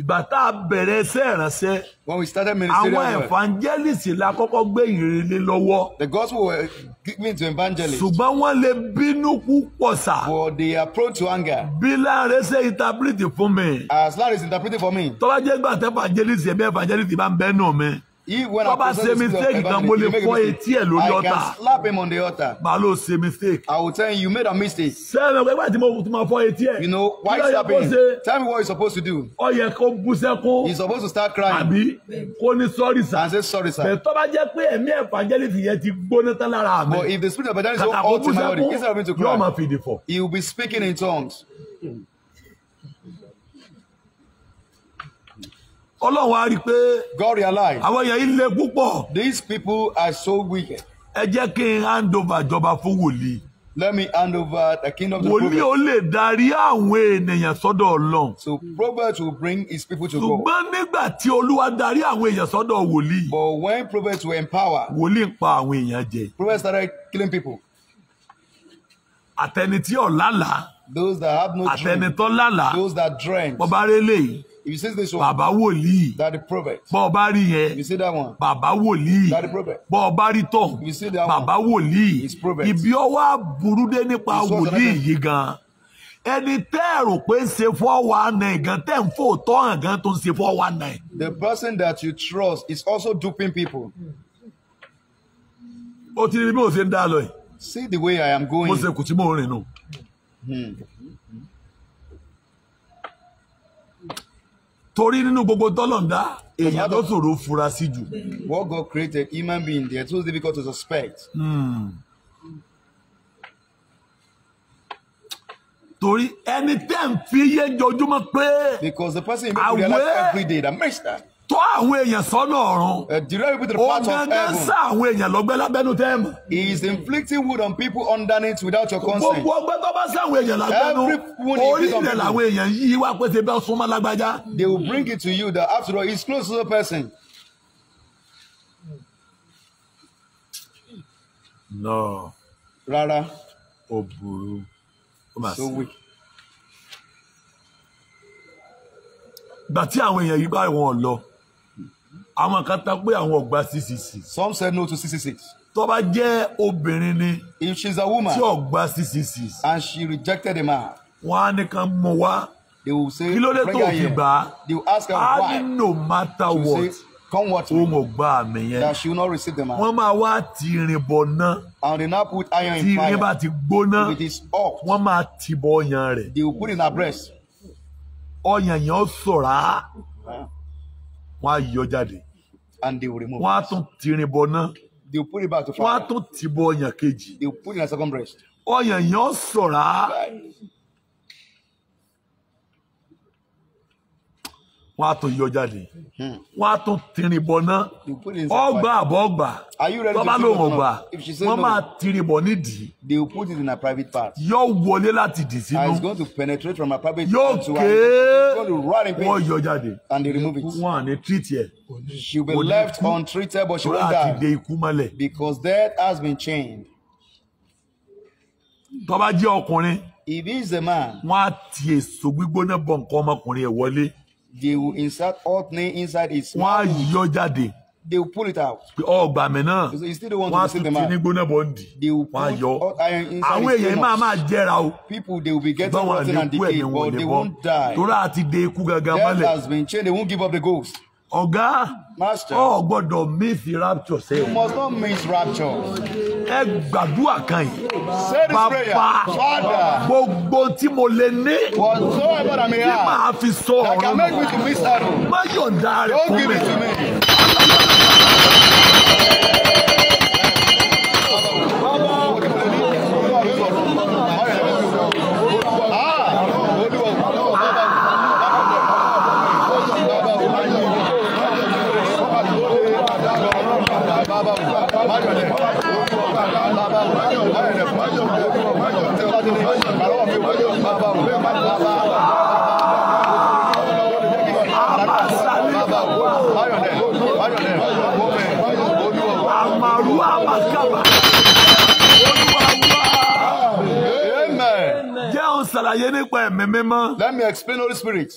Ìgbà tá a bẹ̀rẹ̀ ẹsẹ̀ ìránṣẹ́ When we started àwọn ministerial work, evangelist la kọ́kọ́ gbé ìrìnlẹ̀ lọ́wọ́. the gospel were given to evangelists, ṣùgbọ́n wọ́n lè bínú púpọ̀ but they are prone to anger. bí láàárín ṣe interpret fún mi. As Larry is interpreting for me, tọ́lá jẹ́ gbà tẹ́ evangelist ẹ̀mí evangelist bá ń bẹ́ nù mi Tó I bá ṣe mistake kan, mo lè fọ́ etí ẹ̀ mistake. lórí I altar. can slap him on the altar. màá ló ṣe mistake I will tell him you made a mistake. sẹ́yìn ẹgbẹ́ tí mo tún máa fọ́ etí ẹ̀ You know why yẹ slap him? Tell me what you're supposed to do. ó yẹ kó bú sẹ́kún He's supposed to start crying àbí kó ní sọ́ọ̀rì sá and say sorry, sir. bẹ́ẹ̀ tó bá jẹ́ pé ẹ̀mí evangelist yẹn ti gbóná tán lára mi But if the spirit of all bú to my body, instead of me to yóò máa cry, fìdí fọ̀ he will be speaking in tongues. Ọlọ́run á rí i pé God realized àwọn èèyàn yìí le púpọ̀ these people are so wicked. ẹ jẹ́ kí n hand over ìjọba fún wòlíì Let me hand over the kingdom to wòlíì ó prophet. lè darí àwọn ènìyàn sọ́dọ̀ ọlọ́run So prophet will bring his people to God. ṣùgbọ́n nígbà tí olúwa darí àwọn èèyàn sọ́dọ̀ wòlíì But when prophets were empowered, wòlíì ń pa àwọn èèyàn jẹ prophets started killing people. àtẹni tí ò lálàá Those that have no àtẹni dream, tó lálàá those that dreamt. bọ́bá rélé If you see this one, bàbá wòlíì that the prophet. bọ́ọ̀bá rí yẹn You see that one, bàbá wòlíì that the prophet. bọ́ọ̀bá rí tọ̀ You see that one, bàbá wòlíì It's prophet. ibi ọwọ́ burú dé nípa wòlíì yìí gan ẹni tẹ́ ẹ̀ rò pé ń ṣe four one nine gan tẹ́ ń fò tọ́ hàn gan tó ń ṣe four one nine The person that you trust is also duping people. ó ti rí bí mo ṣe ń dá lọ yìí See the way I am mo going. ṣe kù tí mo rìn nù. Torí nínú gbogbo tọ́lọ̀ǹda èèyàn tó ṣòro fura sí jù What God created, human being, they are too difficult to suspect. torí ẹni tẹ́ ń fi yé jojúmọ́ pé Because the person you make realize every day that makes that. Tó àwọn èèyàn sọ́nà ọ̀run Uh, direct to the path of gángan sá heaven. àwọn èèyàn lọ́gbẹ́ lábẹ́nu tẹ́ẹ̀mù He is inflicting wood on people underneath without your consent. gbogbo ọgbẹ́ tó bá sá àwọn èèyàn lábẹ́nu is orí on people. làwọn èèyàn yí wá pé ṣe bẹ́ẹ̀ súnmọ́ lágbájá They will bring it to you that after all, he's close to the person. no Rara, ó burú ó mà so weak. gbà tí àwọn èèyàn yìí bá wọn lọ àwọn kan ta pé àwọn ọgbà ccc Some said no to 66. tó bá jẹ́ obìnrin ni If she's a woman tí ọgbà ccc and she rejected a man, wọn á ní kan mú wá they will say, kí ló dé tó fi here. gbà á They will ask her á ní why. no matter She will what say, come what may, ò gba àmì yẹn that she will not receive the man. wọ́n máa wá ti irin bọ̀ ná And they now put iron in irin bá fire. ti gbóná it is up, wọ́n máa ti bọ ọyàn rẹ̀ they will put in her breast. ọyàn yẹn ó sọ̀rá wọ́n á yọ jáde And they will remove wọ́n á tún ti irin bọ̀ ná They will put it back to wọ́n á fire. tún bọ ọyàn kejì. They will put it in her second breast. ọyàn yẹn ó sọ̀rá wọ́n á tún yọ jáde wọ́n á tún tirin bọ̀ ná They will put it inside ọgbà àbọ̀ ọgbà not? If she says wọ́n máa tirin bọ̀ nídìí they will put it in her private part. yóò wọlé láti dì And sínú it's going to penetrate from her private yóò part to ké her. It's going to run in wọ́n yọ jáde And they remove it. wọ́n à ní tírìtì ẹ̀ Kò ní left kú. untreated, but she torí won't àti die. de ikú mọ́lẹ̀ Because death has been chained. tó bá jẹ́ ọkùnrin If he is a man, wọ́n á ti èso gbígbóná bọ̀ nǹkan ọmọkùnrin ẹ̀ wọlé they will insert hot nail inside his wọ́n á mouth. yọ jáde They will pull it out. pé ọgbà mi náà So you still don't want wọ́n á to see tún ti ní gbóná bọ̀ ń dì They will wọ́n á yọ àwọn èèyàn máa máa jẹ́ra o People, they will be getting wọn rotten and decayed, wọn but they won't die. torí àti de ikú gangan Death mọ́lẹ̀ has been chained. They won't give up the ghost. Ọ̀gá ọ̀ gbọ́dọ̀ miss rapture You sẹ́yìn must not miss rapture. ẹ gbàdúrà kan yìí. Say this prayer. Father, gbogbo tí mo lè ní whatsoever I may tí have, màá fi sọ that ọ̀rọ̀ can make me to miss heaven, má yọ̀ǹda rẹ̀ don't fún give mi. it to me. àmàrú àmàkàbà Amen. jẹ́ òun ṣàlàyé nípa ẹ̀mí mímọ́ Let me explain Holy Spirit.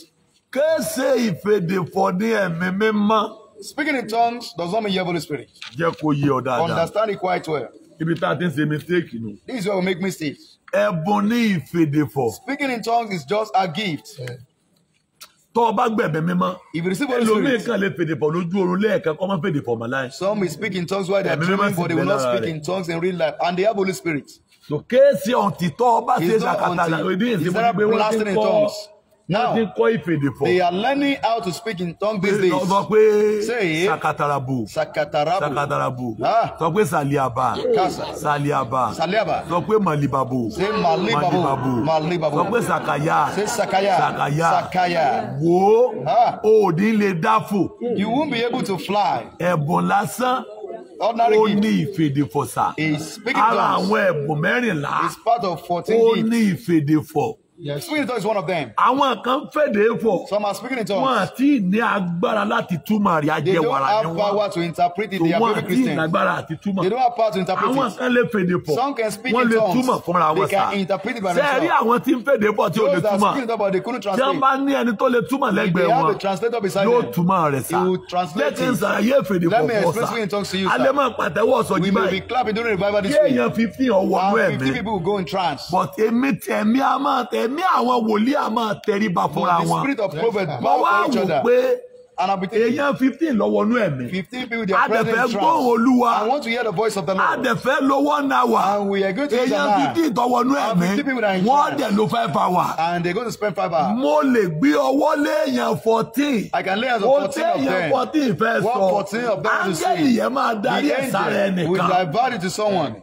kése ìfèdèfọ̀ ní ẹ̀mí mímọ́ Speaking in tongues does not mean you have Holy Spirit. jẹ́ kó yé ọ dáadáa Understand it quite well. ibi tá a ti ń ṣe mistake nù This is where we make mistakes. ẹ̀bùn ní ìfèdèfọ̀ Speaking in tongues is just a gift. tó o bá gbẹ̀mí mímọ́ If you receive Holy ẹlòmíì Spirit, kan lè fèdèfọ̀ lójú oorun lẹ́ẹ̀kan kọ́ mọ́ fèdèfọ̀ mọ́ láì some will speak in tongues while they are dreaming, but they will not speak in tongues in real life. And they have Holy Spirit. So kéèsì ọ̀ǹtìtọ́ ọba ṣe ṣàkàtà ìdí he ìsìn mo ti started gbé wọ́n ti kọ́ wọ́n ti kọ́ they are learning how to speak in tongues these days. sọ pé sakatarabu Sakatarabu. sọ pé saliaba saliaba sọ pé malibabu Malibabu. Sọ pé sakaya Sakaya. sakaya wo òní lè dáfò. You won't be able to fly. ẹ̀bùn lásán ó gift ní ìfèdèfọ̀sà is speaking ara tongues. àwọn ẹ̀bùn mẹ́rìnlá It's part of 14 ó gifts. ní ìfèdèfọ̀ Speaking in tongues is one of them. àwọn kan fèdè fọ̀ Some are speaking in wọn tongues. àti ní agbára láti túmọ̀ rí They don't ajẹwàrà ni have wọn power to interpret it. They are wọn baby àti Christians. ìnagbára àti túmọ̀ They don't have power to interpret àwọn it. kan lè fèdè pọ̀ Some can speak wọ́n in lè tongues. túmọ̀ fúnra wọn They sá can interpret it by sẹ́ẹ̀rí themselves. àwọn tí ń fèdè pọ̀ tí ò lè Those that túmọ̀ speaking in tongues, but they couldn't wọ́n translate. bá ní ẹni tó lè túmọ̀ lẹ́gbẹ̀ẹ́ they have wọn a translator beside yóò them, túmọ̀ rẹ̀ sá he will translate jẹ́ it. Let me explain speaking in tongues to you, sir. alẹ́ máa pàtẹ́wọ́ sọ We may be clapping during revival this week. èèyàn fifteen ọ̀wọ́nú And 50 ẹ̀mí people will go in trance. but èmi tẹ̀mí a máa tẹ̀mí àwọn wòlíì máa tẹríba fúnra wọn spirit of prophet mo bow wá wò other. pé èèyàn fifteen lọ́wọ́nú ẹ̀mí 15 people, they are present adẹ̀fẹ́ gbóhùn olúwa I want to hear the voice of the Lord. adẹ̀fẹ́ lo one hour And we are going to use an èèyàn hour. fifteen tọwọ́nú And ẹ̀mí 50 people that are in wọ́n dẹ̀ lo five hour And they're going to spend five hours. mo lè gbé ọwọ́ léèyàn fourteen I can lay hands on 14 of téèyàn them. fourteen fẹ́ What sọ 14 of them want to áńgẹ́lì say? yẹn máa darí ẹ̀ The sára angel will ẹnìkan divert it to someone.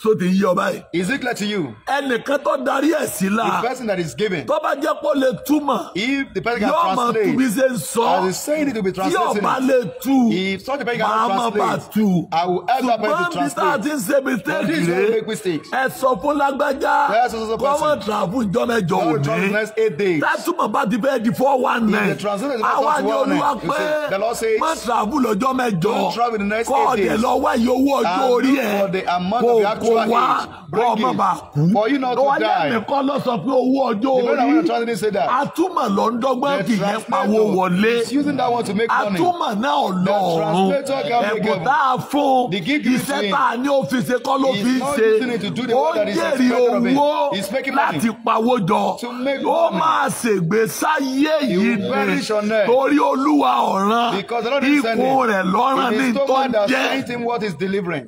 So ti yí ọ báyìí Is it clear to you? ẹnìkan tó darí ẹ̀ sí The la person that is giving, tó bá jẹ́ pé ó lè túmọ̀ if the person can yóò máa tú bí translate, ṣe ń sọ as he's saying it will be translating ọba it. lè tú If such a person cannot má bá translate, tú I will help that person to ṣùgbọ́n bí tá a ti translate. ń ṣe But mistake this is where we rèé make mistakes. ẹ sọ fún lágbájá Yes, so, so, person. ìjọ mẹ́jọ God will translate òní the next eight days. tátùmọ̀ bá ti fẹ́ di four one nine If the translator is not àwa to ni one olúwa nine, you pé say, the Lord says, má tìràfù lọ́jọ́ mẹ́jọ don't travel the next kọ́ eight ọ̀dẹ̀ days. lọ wá iye owó ọjọ́ And orí look ẹ̀ for the amount kó of the actual wá. Bring ọmọ bá kú. Wọ́n lẹ́mìí kọ́ lọ sọ pé owó ọjọ́ orí. atúmọ̀ lọ ń dọ́gbọ́n fi yẹn pawó wọlé. atúmọ̀ náà lọ ọ̀run ẹ̀bùn tá a fún iṣẹ́ tá a ní ṣe kọ́ ló fi ń ṣe. ó jèrè owó láti pawó jọ. To make ó máa ṣègbè sáyé yìí ni. torí olúwa ọ̀ràn ikùn rẹ̀ lọ́ràn ní tó that jẹ́ sent him what is delivering.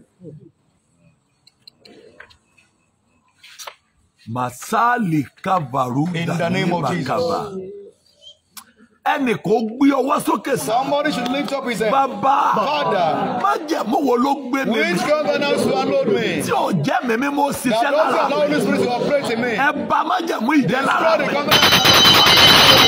Masali kavaru In the name of Jesus. ẹnì kò gbé ọwọ́ sókè sá Somebody should lift up his head. bàbá Father, májẹ̀mú wo ló gbé mi which governance swallowed me? tí ò jẹ́ mímí mo That ṣiṣẹ́ lára allow Holy Spirit to operate in me. ẹ bá májẹ̀mú ìjẹ́ lára Destroy the mi. governance.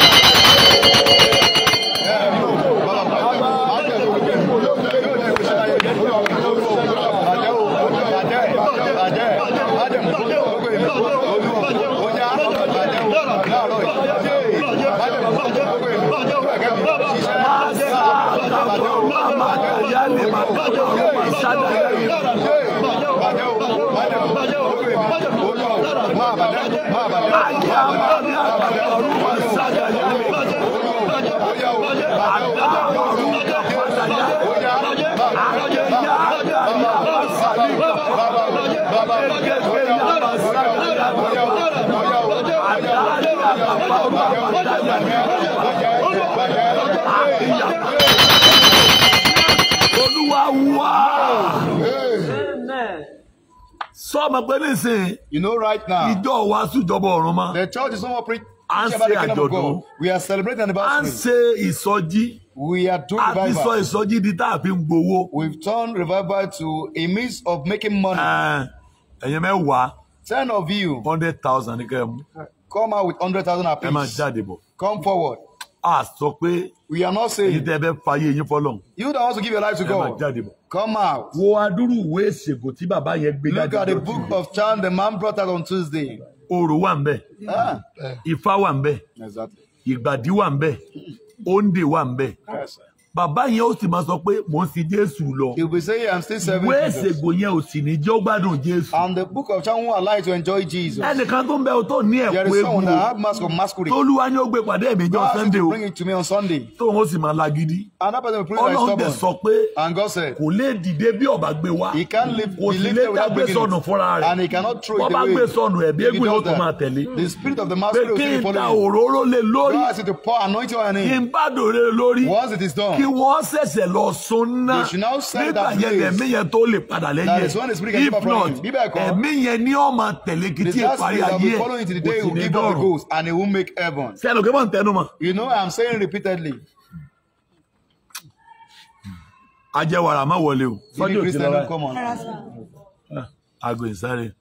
Olúwa wá sọmọ pé nísìnyí You know, right now, ìjọ wàásù ìjọba ọ̀run mọ́ the church is no more preaching about the kingdom of. God. We are celebrating à ń anniversary. ṣe ìsọjí We are doing a ti sọ revival. ìsọjí di tá a fi ń gbowó We've turned revival to a means of making money. Ẹ̀yin mẹ́wàá Ten of you hundred thousand ní kẹ́ mú come out with hundred thousand ẹ máa apiece. jáde bọ̀ Come forward. a sọ pé We are not èyí saying tẹ́ ẹ fẹ́ fàyè yín fọlọ́n you that wants to give your life to ẹ máa God. jáde bọ̀. Come out. wo adúrú ìwé ìṣègùn tí bàbá yẹn gbé Look jáde at the book of John, the man brought out on Tuesday. orò wà ń bẹ̀ Ah, ifá wà ń bẹ̀ exactly. ìgbàdí wà ń bẹ̀ òǹdè wà ń bẹ̀. Bàbá yẹn ó sì máa sọ pé mò ń sin jésù lọ He'll be saying, I'm still serving ìwé Jesus. ìṣègùn yẹn ò sì ní jẹ́ ó gbádùn jésù And the book of John won't allow you to enjoy Jesus. ẹnìkan tó ń bẹ o tó ní There ẹ̀kú is someone that have mask of masquerade. tólúwa ni ó gbé pàdé ẹ̀mí jọ sunday o bring it to me on Sunday. tóun ó sì máa lagidi And that person will prove very ọlọ́run stubborn. sọ pé And God said, kò lè dìde bí ọba gbé wá He can't live, kò be sì lè lifted without dágbé bringing sọnù it. fúnra rẹ̀ And he cannot throw it away. gbé sọnù ẹ̀bí he egun yóò tún máa tẹ̀lé The spirit of the pé masquerade will kí still n be ta following you. òróró lé lórí God you to pour anointing on kí him. n bá dòre lórí Once it is kí wọ́n ṣẹ̀ṣẹ̀ lọ sun ná. They should now send nígbà yẹn place. ẹ̀mí yẹn tó lè padà lẹ́yìn. If not ẹ̀mí yẹn ní ọmọ tẹ̀lé kìtì ìparí ayé kò sì ní heaven. sẹ́nu kí wọ́n tẹnu mọ́. You know, I'm saying repeatedly, ajẹ́wàrà má wọlé o. Christian lọ́wọ́ don't come on. aago ìsáré.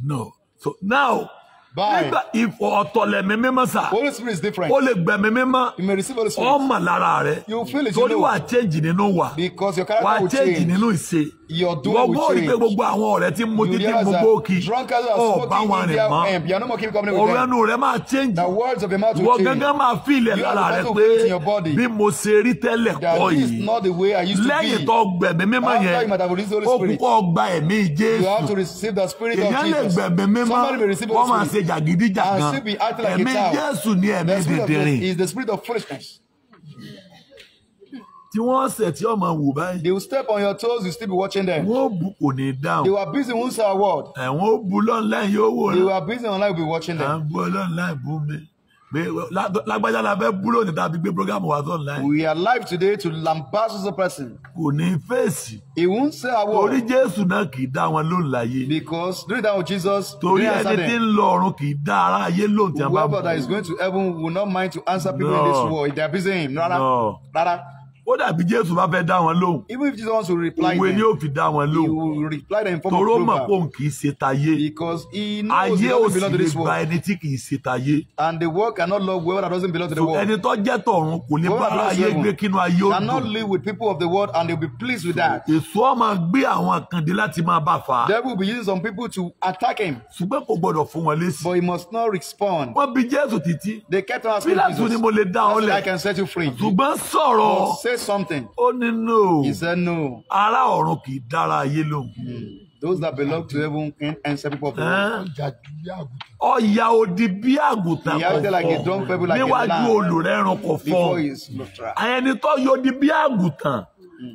No. So now. Nígbà ìfọ̀ ọ̀tọ̀lẹ̀mí mímọ́ sà. Holy Spirit is different. ó lè gbẹ̀mí mímọ́. You may receive Holy Spirit. Ọmọ lára rẹ̀. You feel it, you torí know. á change nínú wà because your character will change change. nínú ìṣe wọ́n gbọ́ rí pé gbogbo àwọn ọ̀rẹ́ tí mo ti tí mo that gbóòkì drunkards are ọ̀ bá smoking wọn their mọ́. Ọ̀rọ̀ ẹnu rẹ̀ máa change. Wọ́n gángan máa You lára rẹ̀ pé bí mo ṣe rí tẹ́lẹ̀ kọ́ yìí. lẹ́yìn tó gbẹ̀mí mímọ́ yẹn ó kúkọ́ gba ẹ̀mí Jésù. Èèyàn lè gbẹ̀mí mímọ́ wọ́n máa ṣe jàgídíjàgan. ẹ̀mí. Jésù ní ẹ̀mí The tí wọ́n ṣẹ̀ tí ọmọ wù báyìí They will step on your toes, you still be watching them. wọ́n bu kò ní They dáhùn were busy, say a word. ẹ̀wọ̀n bu lọ́nláìn yóò wò They were busy online, will be watching à ń them. bu ọlọ́nláìn bú mi lágbájá la fẹ́ bú lónìí tàbí gbé programu wa sọ́nláìn We are live today to lambast the person. kò ní fèsì He won't say a word Jésù náà kì í dá wọn lóhùn láyé because during that with Jesus, torí ẹni tí ń them. lọ ọ̀run kì í dá ara ayé lóhùn tí a bá Whoever that is going to heaven will not mind to answer people No. in this world. If they are busy him, rara, No. rara. Ó dàbí Jésù bá fẹ́ dá wọn lóhùn. Even if Jesus wants to reply òwe ni them, ó fi dá wọn he lóhùn. will reply them in form of toró mọ̀ pé proverb òun kì í ṣe tayé. Because he knows he ayé ò doesn't sì belong to lè this gba world. ẹni tí kì í ṣe tayé. And the world cannot love whoever that doesn't belong to the world. ẹni tó jẹ́ tọ̀run kò lè Whoever bá that belongs to ayé gbé kínú ayé ó cannot dùn. live with people of the world and they'll be pleased with that. èso ọmọ gbé àwọn àkàndé láti máa bá á. Devil will be using some people to attack him, ṣùgbọ́n kò gbọdọ̀ fún wọn lésì. But he must not respond. wọ́n bí Jésù títí. They kept on asking Pílátù Jesus, ni mo lè dá ọ "That's why I can set you free. ṣùgbọ́n sọ̀rọ̀ Something. ó ní no. He said, No. ará ọ̀run kì í dára ayé lóhùn Those that belong to heaven can answer people àgùntàn. ọ̀yà òdì bí àgùntàn He kò acted like a drunk fọ́ people, like a níwájú olùrẹ́rùn kò fọ́. Ẹni tó yọdi bí àgùntàn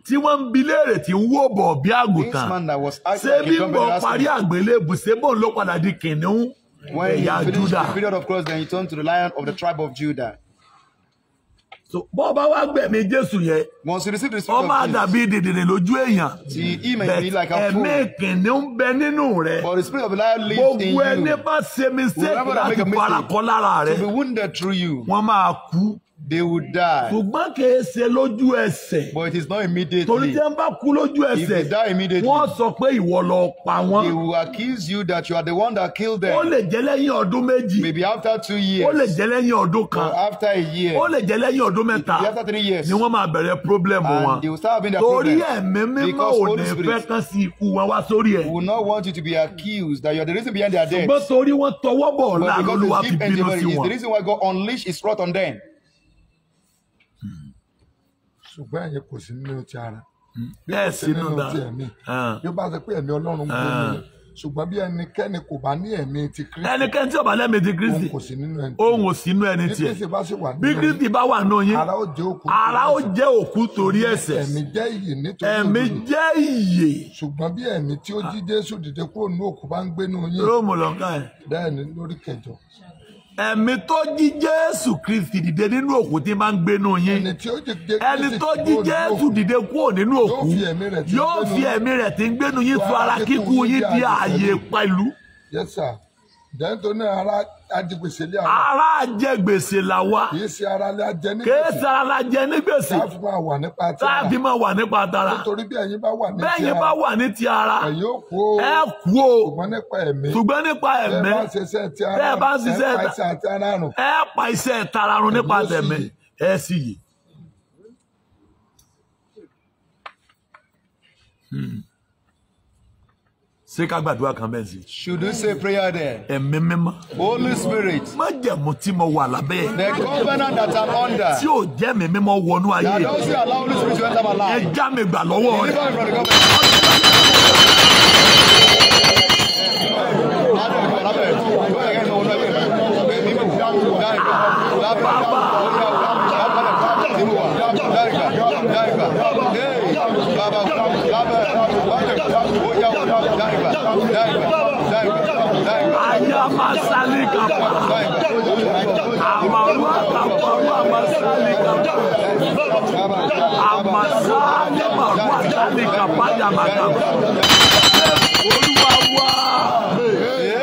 tí wọ́n ń bi léèrè tí ń wò bọ̀ bí This àgùntàn man that was acting ṣé like bí a drunk bọ̀ people parí àgbélébù ṣé bóun ló padà di kìnìún? When he finished the period of cross, then he turned to the lion of the tribe of Judah. So, bọ́ bá wá gbẹ̀mí Jésù yẹn spirit máa dàbí dìdìrì lójú èèyàn. Ẹ̀mí fool. kìnìún ń bẹ nínú rẹ̀. Gbogbo ẹni bá ṣe mistake láti make a fara mistake kọ́ lára To rẹ̀ be wounded through you, wọ́n máa kú they will die. ṣùgbọ́n kìí ṣe lójú ẹsẹ̀ But it is not torí immediately. tí wọ́n bá kú lójú If they ẹsẹ̀ die immediately, wọ́n sọ pé ìwọ lọ pa they wọ́n will accuse you that you are the one that killed ó them. lè jẹ́ lẹ́yìn ọdún méjì Maybe after two ó lè years, jẹ́ lẹ́yìn ọdún or kan after a year, ó lè jẹ́ lẹ́yìn ọdún mẹ́ta maybe after three years, ni wọ́n máa bẹ̀rẹ̀ problem wọn and they will start having their torí problems. ẹ̀mí mímọ́ Because ò ní fẹ́ kán sí ikú wọn wá sórí ẹ̀ We will not want you to be accused that you are the reason behind their death. ṣùgbọ́n torí wọ́n tọwọ́ bọ̀ because olúwa they fi bínú sí is wọn the reason why God unleashed his wrath on them. Ṣùgbọ́n ẹ̀yin kò sí nínú ti ara. ẹ̀ sí sínú nínú dá ti ẹ̀mí. Ah. bí ó bá ṣe pé ẹ̀mí ọlọ́run gbé mi ṣùgbọ́n bí ẹnikẹ́ni kò bá ní ẹ̀mí ti kristi ẹnikẹ́ni tí ó bá lẹ́mìí ti òun kristi kò sí nínú ẹni òun ò sínú ẹni bí tiẹ̀. Kristi bá sì wà bí nínú kristi bá wà nù yín ara ó jẹ́ òkú torí ẹ̀ṣẹ̀. ẹ̀mí jẹ́ iyì nítorí ẹ̀mí òdodo. jẹ́ ìyè ṣùgbọ́n bí ẹ̀mí tí ó jí jésù dìde kúrò nínú òkú bá ń yín róòmù ẹ̀. bẹ́ẹ̀ ni lórí kẹjọ ẹ̀mí tó jí jésù kristi dìde nínú òkú tí máa ń gbénú yín. Ẹni tó jí jésù dìde kúrò nínú òkú. yóò fi ẹ̀mí rẹ̀ tí ń gbénu yín sọ ara kíkú yín di ààyè. pẹ̀lú. Yes sir. Ara ajigbèsè lé àwọn. Ara jẹ gbèsè làwa kì í ṣe ara lé ajẹ ní kìí sara la jẹ ní gbèsè. Tá a fi máa wà nípa tí tá a fi máa wà nípa tara nítorí bí ẹ̀yin bá wà ní ti yẹn bá ara wà ní ti ara ẹ̀yin ó kú o. ẹ kú o. Ṣùgbọ́n nípa ẹ̀mí. Ṣùgbọ́n nípa bá ṣiṣẹ́ ti ara bá ń ṣiṣẹ́ ẹ pa iṣẹ́ àti ara rùn. Ẹ pa iṣẹ́ tara run nípa tẹ̀mí. ẹ sì. Hmm. Ṣé ká gbàdúrà kan bẹ́ẹ̀ sí? Should we say prayer there? ẹ̀mí mímọ́. Holy Spirit, májẹ̀mú tí mo wà lábẹ́. Ẹ̀ the covenant that I'm under, tí ò jẹ́ mi mímọ́ wọnú ayé. That doesn't allow Holy Spirit to enter my ẹ life. já mi gbà lọ́wọ́ rẹ̀. Deliver me from the covenant. ayé amasali kapa amaru akaparu amasali kapa amasali maru asali kapa yamakapa olúwa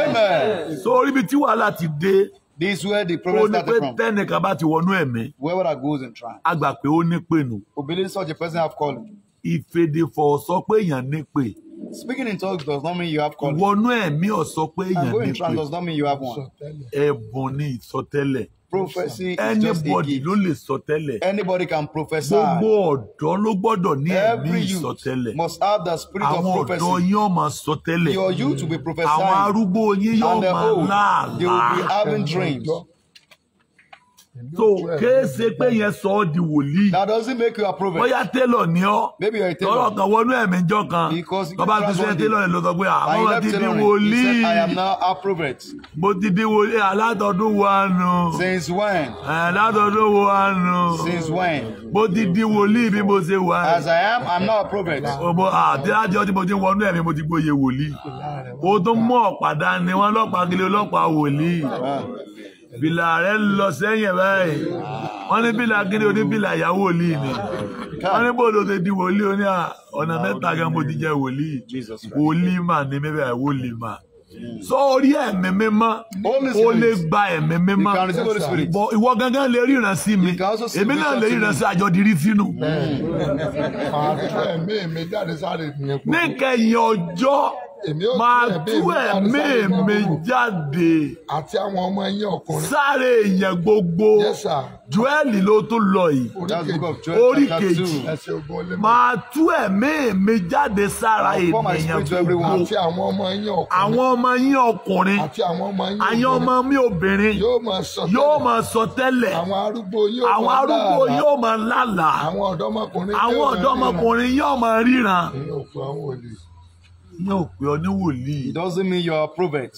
Amen. sórí ibi tí wàhálà ti dé This is where the ó problem ní pé started from. tẹ́nìkan bá ti wọnú ẹ̀mí Whoever goes in trance. a gbà pé ó ní pènù We believe such a person have calling. ìfèdèfọ̀ sọ pé èèyàn ní pè Speaking in tongues does not mean you have calling. wọnú ẹ̀mí sọ pé And èèyàn going ní in trance does not mean you have one. ẹ̀bùn ní ìsọtẹ́lẹ̀ Prophecy is just a anybody gift. ló lè sọtẹ́lẹ̀ Anybody can prophesy. gbogbo ọ̀dọ́ ló gbọ́dọ̀ ní ẹ̀mí Every youth ìsọtẹ́lẹ̀ must have the spirit of àwọn ọ̀dọ́ prophecy. yín ó máa sọtẹ́lẹ̀ Your youth will be àwọn prophesying. arúgbó yín yóò And the máa old, they will be láàlá having dreams. Tó kéésì pé yẹn sọ ọ́ di wòlíì That doesn't make you a prophet. bóyá télọ̀ ní ọ́ Maybe you're a tailor. kan wọnú ẹ̀mí jọ kan Because tó bá ti that's sẹ́ one télọ̀ yẹn ló sọ pé àwọn left ti di tailoring. He wòlíì said, I am now a prophet. mo ti di wòlíì alátọ̀dún wa nù Since when? alátọ̀dún wa nù Since when? mo ti di wòlíì bí mo ṣe wà As I am, I'm not a prophet. ọmọ àtẹ́lájọ́ tí mo ti wọnú ẹ̀mí mo ti gbóye wòlíì o tún mú ọ̀pàdá ni wọ́n lọ́pàá kiri ọlọ́pàá wòlíì bìlà rẹ̀ ń lọ sẹ́yìn báyìí. Wọ́n ní bìlà kiri oní bìlà ìyàwó wòlíì ni. Wọ́n ní bòló ti di wòlíì oní à, ọ̀nà mẹ́ta gan mo ti jẹ́ wòlíì. Wòlíì mà ní mẹ́fẹ́ wòlíì mà sórí ẹ̀mí mímọ́ o lè gba ẹ̀mí mímọ́. bọ̀ ìwọ gangan lè ríran sí mi. Èmi náà lè ríran sí àjọ dirí sínú. Kú níkẹyìn ọjọ́ máa tú ẹ̀mí mi jáde. Sáré èèyàn gbogbo. Joel ló tún lọ yìí. Orí kejì. 2. ẹsẹ̀ ogun olè máa tú ẹ̀mí mi jáde sára ènìyàn gbogbo. Àwọn ọmọ yín ọkùnrin. Àwọn ọmọ mi obìnrin. Yóò máa sọ tẹ́lẹ̀. àwọn arúgbó yóò máa lálàá. àwọn ọ̀dọ́mọkùnrin yóò máa ríran. Ìyẹn ò ọ ní wòlíì. It doesn't mean you're a prophet.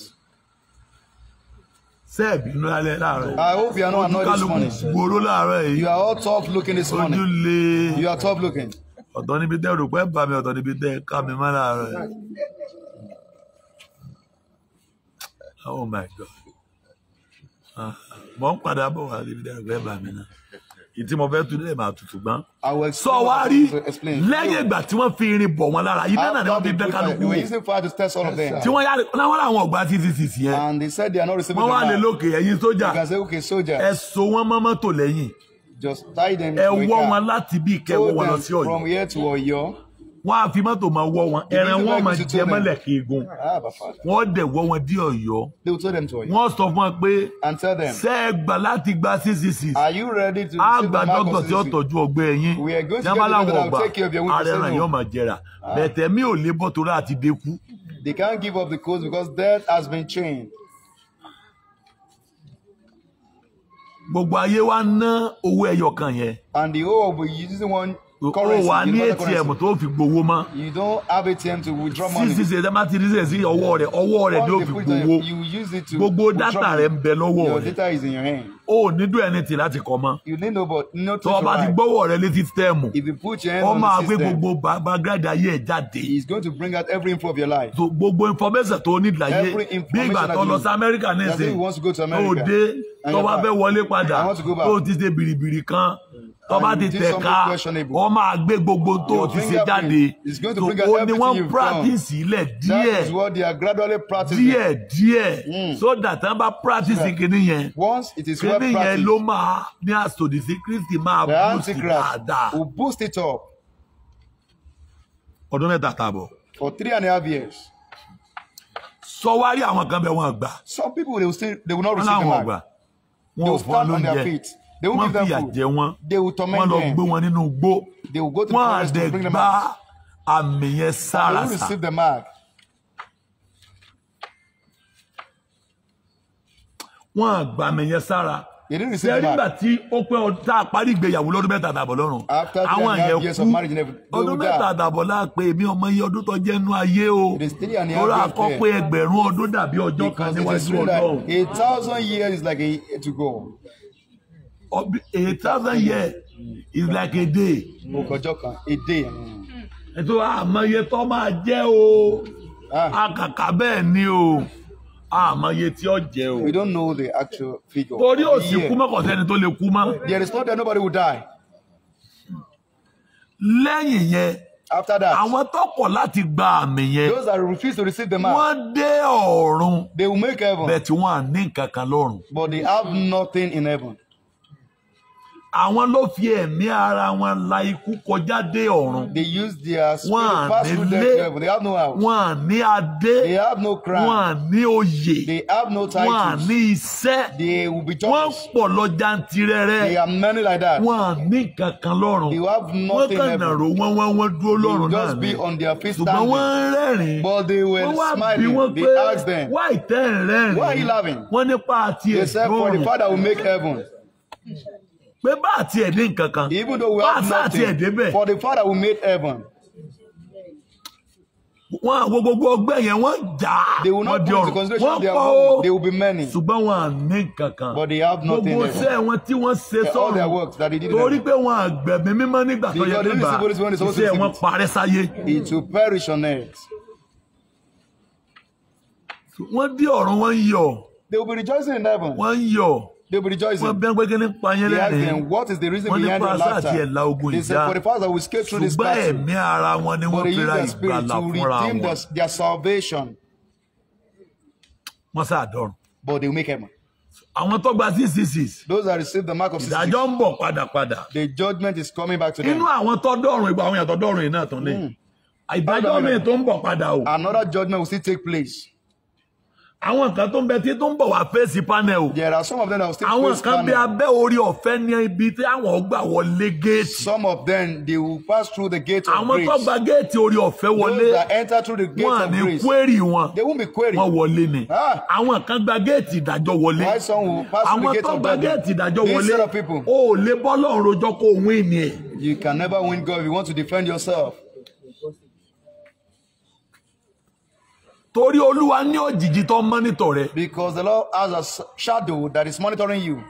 Sẹ́ẹ̀bì inú alẹ́ láàárọ̀ I hope you are not annoyed this morning. gbòòrò láàárọ̀ yìí You are all tough looking this ojú morning. lé You are tough looking. ọ̀tọ̀ níbi tẹ́ rò pé bá mi ọ̀tọ̀ níbi tẹ́ ká mi má láàárọ̀ yìí. Oh my God. Ah, Mo ń padà bọ̀ wá níbi tẹ́ rò pé bá mi náà. Ìtí mo fẹ́ tu nílẹ̀ máa tutù gbọ́n. Sọ wá rí lẹ́yìn ìgbà tí wọ́n fi irin bọ̀ wọn lára. Iná náà ni wọ́n fi bẹ́ kálukú wò. using fire to test all of them. Tí wọ́n yá láwọn làwọn ọ̀gbà sísì yẹn. And they said they are not receiving Wọ́n wá lè lókè ẹ̀yin You sójà. can say, okay, Ẹ so wọ́n mọ́ mọ́tò lẹ́yìn. just tie them Ẹ wọ́ wọn láti bí ìkẹwọ́ wọn lọ sí Ọ̀yọ́. Wọ́n á fi mọ́tò máa wọ́ wọn. Ẹran wọn máa jẹ mọ́lẹ̀ kéegun. Ah. Wọ́n dẹ̀ wọ́ wọn dí Ọ̀yọ́. Wọ́n sọ fún wọn pé ṣé ẹ gbà láti gba ccc are you ready to á gba the of tí ó tọ́jú ọgbẹ́ yín the that will ọgbà of say yóò máa jẹrà bẹ̀tẹ̀ mi ò lè bọ́ torí àti dẹ́kú They can't give up the cause because death has been chained. gbogbo ayé wa ná owó ẹyọ kan yẹn And the whole will be using one ó currency. wà ní atm tó fi gbowó mọ́ You don't have ATM to withdraw money. sísì ṣe má ti rí sẹ̀ sí ọwọ́ rẹ̀ ọwọ́ rẹ̀ ni ó fi gbowó gbogbo dátà rẹ̀ ń bẹ lọ́wọ́ rẹ̀ ó nílò ẹni tì láti kọ́ mọ́ tó o bá ti gbọ́wọ́ rẹ̀ létí tẹ́ẹ̀mù ó máa gbé gbogbo background ayé ẹ̀ jáde he's going to bring out every info of your life. so gbogbo information tó ní láyé bí ìgbà tó lọ sí amẹ́ríkà to tó America. dé tó bá fẹ́ wọlé padà tó ti ṣe bìrìbìrì kan tó bá ti did tẹ̀ something ká questionable. ó máa gbé gbogbo tó ti ṣe jáde. out ó ní wọ́n practice ilẹ̀ díẹ̀. díẹ̀ díẹ̀. So that wọ́n bá practice kìíní yẹn Once it is well kìíní yẹn practiced, ló máa ní àsòdì sí Kristi máa boost dáadáa. will boost it up. Ọdún mẹ́ta tààbọ̀ for three and a half years. sọ wá rí àwọn kan bẹ wọn gbà. Some people they will still they will not receive the mark. wọn ò on their lóúnjẹ. feet. Wọn fìyà jẹ wọn. They will wọn lọ gbé wọn nínú igbó. They will go to the wọn àdẹ out. àmì yẹn mark. wọn àgbà àmì yẹn sára. Sẹ́rí ìgbà tí ó pẹ́ ọ- tá a parí ìgbéyàwó lọ́dún mẹ́ta àtàbọ̀ lọ́rùn àwọn yẹn kú ọdún mẹ́ta die. àtàbọ̀ láàpẹ èmi ọmọ iye ọdún tó jẹ́ nú ayé o. Lórí pé ẹgbẹ̀rún ọdún dàbí ọjọ́ kan níwájú that a thousand years is like a year to go. A thousand years is like a day. Ọjọ́ kan, a day. ètò àmọye tó máa jẹ́ o. Ah, àkàkà bẹ́ẹ̀ ni o. Àmọye tí ó jẹ́ o. We don't know the actual figure. torí òsì kú mọ́kànsẹ́ni tó lè kú mọ́. There is not that nobody will die. lẹ́yìn yẹn After that, àwọn tó kọ̀ láti gba àmì yẹn those that refuse to receive the mark, wọ́n dé ọ̀run. they will make heaven, bẹ́ẹ̀ tí wọ́n à ní nǹkan kan lọ́run. But they have nothing in heaven. Àwọn ló fi ẹ̀mí ara wọn la ikú kọjá dé ọ̀run They use their spirit wọ́n pass through to heaven. They have no house. wọ́n ní adé They have no wọ́n crown. ní oyè They have no wọ́n titles. ní iṣẹ́ They will be wọ́n judges. pọ̀ lọ jantirẹrẹ They are many like that. wọ́n ní nǹkan kan lọ́run They have wọ́n nothing in kàn heaven. nàró wọ́n wọ́n wọ́n dúró They lọ́run náà just ni be on their feet ṣùgbọ́n wọ́n standing. rẹ́rìn But they were wọ́n wá bí smiling. wọ́n They pé asked them, wá ìtẹ́ ń rẹ́rìn Why are you laughing? wọ́n nípa àti They said, For the ẹ̀dùn Father will make heaven. Pé bá àti ẹ̀dín nǹkan kan Even though we bá àti àti ẹ̀dẹ́ nothing, bẹ̀ for the Father will make heaven. wọ́n àwọn gbogbo ọgbẹ́ yẹn wọ́n jà. Á They will not wọ́n di consideration wọ́n home. ó ṣùgbọ́n wọn à ní nǹkan kan. But they have nothing gbogbo iṣẹ́ wọn tí wọ́n ṣe All their sọ́run works that they did in torí pé wọn àgbẹ̀mí mímọ́ nígbà tó yẹ kí bá iṣẹ́ wọn parẹ́ sáyé. It will perish on earth. wọ́n dí ọ̀run wọ́n yọ̀. They will be rejoicing in heaven. wọ́n yọ̀ They will be wọ́n rejoicing. bẹ́ẹ̀ They lẹ́rìn them, What is the reason wọ́n ní behind your pàṣẹ àti laughter? ẹ̀la ogun They said, For the fact that we escaped through this ṣùgbọ́n battle. ẹ̀mí ara wọn ni But wọ́n they ra their spirit to redeem their, their salvation. wọ́n sàdọ̀rùn But they will make heaven. àwọn tó gba six six six Those that receive the mark of ìdájọ́ 66, ń bọ̀ padàpadà the judgment is coming back to inú them. àwọn tó dọ̀rùn ìgbà àwọn yàtọ̀ dọ̀rùn yìí náà tún lé ìdájọ́ mi tó ń bọ̀ padà o Another judgment will still take place. Àwọn kan tó ń bẹ tí tó ń bọ̀ wá fèsì panel o There are some of them that will still àwọn face kan bí panel. abẹ́ orí ọ̀fẹ́ ní ibi tí àwọn gbà wọlé géètì Some of them, they will pass through the gate of àwọn tó grace. gba géètì orí ọ̀fẹ́ wọlé Those that enter through the gate wọn à of ní grace, kwérì wọn they won't be queried. wọn wọlé ni Ah. àwọn kan gba géètì ìdájọ́ wọlé Why some will pass through the àwọn gate tó of gba judgment? géètì ìdájọ́ These wọlé set of people, o ò lè bọ́ lọ́run rojọ́ kó ìní ẹ̀ you can never win God if you want to defend yourself. Torí olúwa ní òjìji tó ń mọ́nítọ̀ rẹ Because the Lord has a shadow that is monitoring you.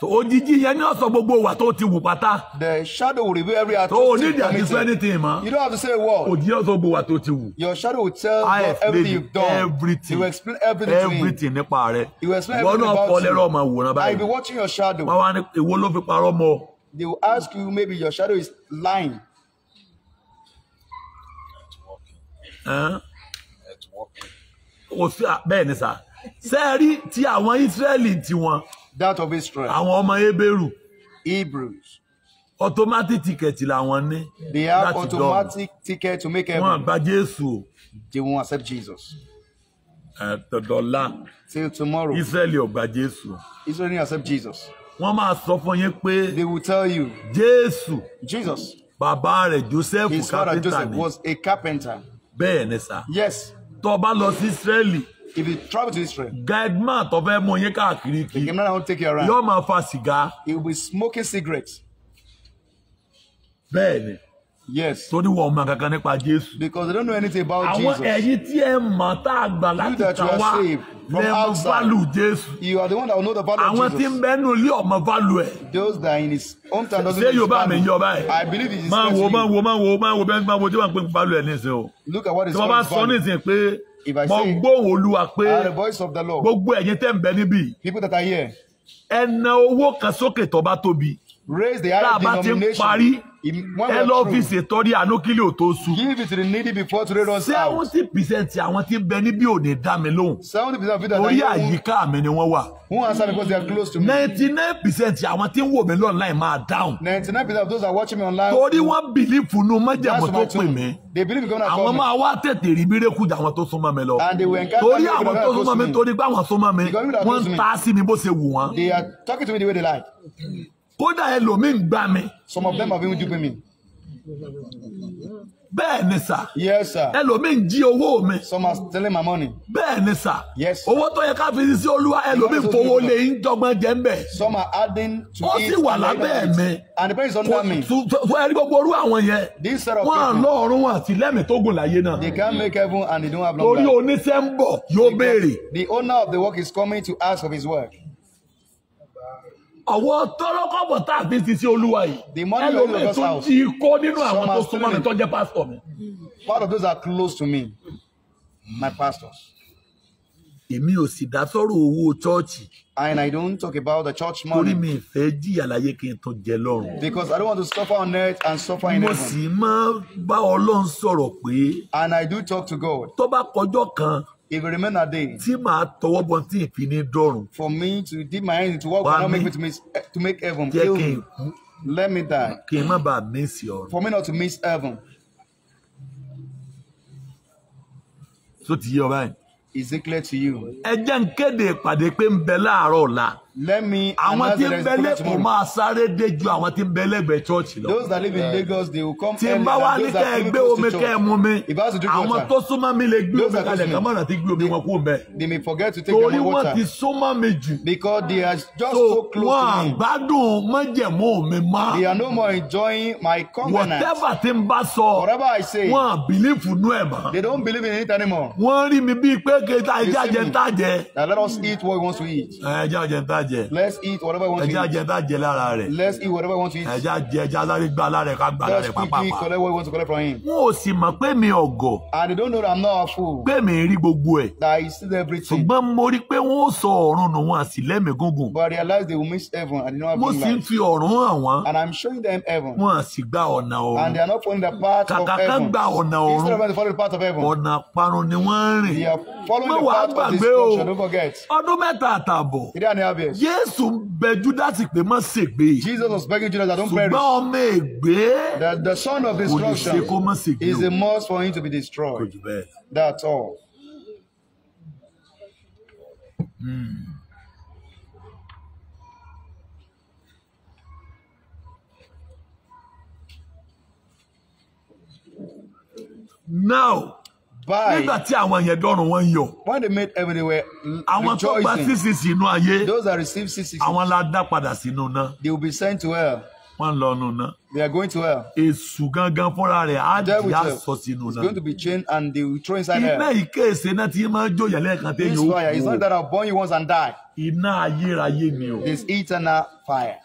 So, òjìji yẹn ní ọ̀sán gbogbo wà tó ti wù pátá The shadow will reveal every tó o atrocity nídìí àti sọ anything mọ́ You don't have to say a word. òjìji ọ̀sán gbogbo wà tó ti wù Your shadow will tell I God have everything you've done. everything He will explain everything, to everything nípa rẹ He will explain everything náà about kọ lẹ́rọ you. ọmọ wòran I'll báyìí be watching your shadow. wọ́n wá ní èwo ló fi parọ́ mọ́. They will ask you maybe your shadow is lying. Ẹ́n? Kò sí à- bẹ́ẹ̀ ni sà sẹ́ẹ̀rí ti àwọn Ísírẹ́lì tiwọn That of Israel. àwọn ọmọ Hébérù Hebrews. automatic ticket làwọn ní They have automatic ticket to make wọn heaven. gba Jésù o. They won't accept Jesus. Ẹ̀, dọ̀dọ̀la Till tomorrow. Ísírẹ́lì ò gba Jésù Israel didn't accept Jesus. wọ́n máa sọ fún yín pé They will tell you, Jésù Jesus, bàbá rẹ̀ Joseph his father Joseph ni was a carpenter. bẹ́ẹ̀ ni sà Yes, tó bá lọ sí Ísírẹ́lì if you travel to Israel, guideman tó fẹ́ mú yín káàkiri the kí criminal won't take you around. yóò máa fa sìgá He will be smoking cigarettes. bẹ́ẹ̀ ni Yes. torí wọn mọ kankan nípa jésù. Because they don't know anything about àwọn Jesus. ẹ̀yin tí ẹ mọ̀ tá a gbà láti tàn wá lẹ́mọ̀ outside. válù jésù. You are the one that will know the value àwọn of tí ń Jesus. bẹ́nu ilé ọmọ válù ẹ̀. Those that in his hometown doesn't ṣé know his yorùbá mi yọ value. báyìí. I believe it is máa clear wo máa wo máa wo máa wo bẹ́ẹ̀ máa wo tí wọ́n pè válù ẹ̀ nísìnyí o. Look at what is tí wọ́n bá called sọ value. nísìnyí pé If I mo say- gbóhùn olúwa pé the voice of the Lord. gbogbo ẹ̀yin tẹ́ ń bẹ níbí People that are here, ẹ na owó kan sókè tó bá tóbi raise the tá a higher bá ti ń parí ẹ lọ fi ṣètọ́rí àánú kílì ò tó su. Give it to the needy before today runs out. seventy percent àwọn tí bẹ níbí ò ní dá mi lóhùn Seventy percent of people that are orí àyíká mi ni wọ́n wà. won't answer because they are close to me. ninety nine percent àwọn tí ń wò mí lọ́nà máa dáhùn. Ninety-nine percent of those that are watching me online. torí wọ́n bìlífù nu That's tó pè mí. They believe God and àwọn call me. máa wá tètè rí mírèkù jà àwọn tó súnmọ́ mi lọ. And they will encounter torí àwọn tó súnmọ́ to mi torí pé àwọn súnmọ́ mi wọ́n ń ta sí mi bó ṣe wù wọ́n. They are talking to me the way they like. Kódà ẹlòmíì ń gbà mí. Some of them have even duping me. bẹ́ẹ̀ ni sà Yes, sir. ẹlòmíì ń jí owó mi. Some are stealing my money. bẹ́ẹ̀ ni sà Yes. owó tó yẹ ká fi sí olúwa ẹlòmíì fowó lé ń dọ́gbọ́n jẹ́ ń bẹ̀. Some are adding to Ó it. sì wà lábẹ́ mi. And the person is under me. fún ẹni gbogbo orú àwọn yẹn This set of wọn à people, lọ́ọ̀rùn wọn àti lẹ́mìí tó gùn láyé náà they can't make heaven and they don't have long torí life. oníṣẹ́ ń bọ̀ yóò béèrè The owner of the work is coming to ask of his work. Ọwọ́ tọ́lọ́kọ̀bọ̀ tá a fi ti sí olúwa yìí The money you ẹlòmíì tó house. jí kó nínú àwọn tó súnmọ́ mi tó jẹ́ pásítọ̀ mi. Part of those are close to me. My pastors. èmi ò sì dá sọ́rọ̀ owó chọ́ọ̀chì And I don't talk about the church torí money mi ì fẹ́ jìyà láyé kí n tó jẹ lọ́rùn. because I don't want to suffer on earth and suffer in mo heaven. sì máa bá ọlọ́run sọ̀rọ̀ pé And I do talk to God. tó bá kọjọ́ kan If you remain a day tí màá tọwọ́ bọ tí ì fi ní dọ̀rùn for me to dip my hand into what will make me to miss to make heaven, jẹ́ kí n kú Let me die. kí n má bàa mísì ọ̀run. For me not to miss heaven. tó ti yé ọ báyìí. Is it clear to you? ẹ jẹ́ ń kéde ìpàdé pé ń bẹ láàárọ̀ ọ̀la. Let me àwọn tí that ń bẹ lẹ́kọ̀ọ́ máa sáré dé ju àwọn tí ń bẹ lẹ́gbẹ̀ẹ́ chọ́ọ̀chì lọ. Those that live in Lagos, they will come tí early n bá wá than ní those kẹ́ ẹ that live gbé close omi to kẹ́ ẹ church. mú mi to àwọn tó súnmọ́ mi lè gbé Those omi that kalẹ̀ close kàn to me. mọ́nà tí gbé omi wọn kú bẹ́ẹ̀. they may forget to take torí their wọ́n water ti súnmọ́ mi jù. because they are just so so close wọ́n to me. àgbádùn mọ́jẹ̀mú mi mọ́. They are no more enjoying my covenant. whatever tí n bá sọ Whatever I say, wọ́n àbílífù nú ẹ̀ mọ́. they don't believe in it anymore. wọ́n rí mi bíi pé see jẹ me. ń tàjẹ. Now let us eat what we want to eat. ẹja jẹ. Let's eat whatever eat. jẹ lára rẹ̀. Let's eat whatever we want to eat. ẹja jẹ ẹja sáré gbá lára ẹ̀ ká gbá lára Let's ẹ̀ quickly pápápá. collect what we want to collect from him. wọn ò sì mọ̀ pé mi ọ̀gọ̀ And they don't know that I'm not a fool. pé mi rí gbogbo ẹ̀. That I see everything. ṣùgbọ́n mo rí pé wọ́n sọ ọ̀run nù wọn àsì lẹ́mìí gúngùn. But I realize they will miss heaven and they don't have mo long sì ń life. fi ọ̀run hàn wọ́n. And I'm showing them heaven. wọn à sì gba ọ̀nà And ọ̀run. they are not following the path of kàkà kan heaven. gba ọ̀nà Instead of ọ̀run them to follow the path of heaven, ọ̀nà parun ni wọ́n ń they rìn. are following the path of destruction. Don't forget. ọdún mẹ́ta àtààbọ̀ Three and a half years. Jésù bẹ júdásì pé má ṣègbè. Jesus was begging Judas that don't ṣùgbọ́n perish. ọmọ ègbé That the son of kò lè ṣe destruction kó má ṣègbè is a must for him to be kò destroyed. jù bẹ́ẹ̀. That's all. Hmm. now nígbà By tí àwọn yẹn dọ́run wọn yọ when they made heaven, they were àwọn tó gba rejoicing. sísì sínú ayé Those that received 666, àwọn la dá padà sínú náà they will be sent to hell. wọ́n lọ nù náà They are going to hell. èṣù gangan fúnra rẹ̀ á di àsọ sínú náà going to be chained and they will throw inside iná hell. ìkéèsè náà ti máa ń jòyà lẹ́ẹ̀kan This téèyàn ó fire is not that I'll burn you once and die. iná ayérayé ni o This eternal fire.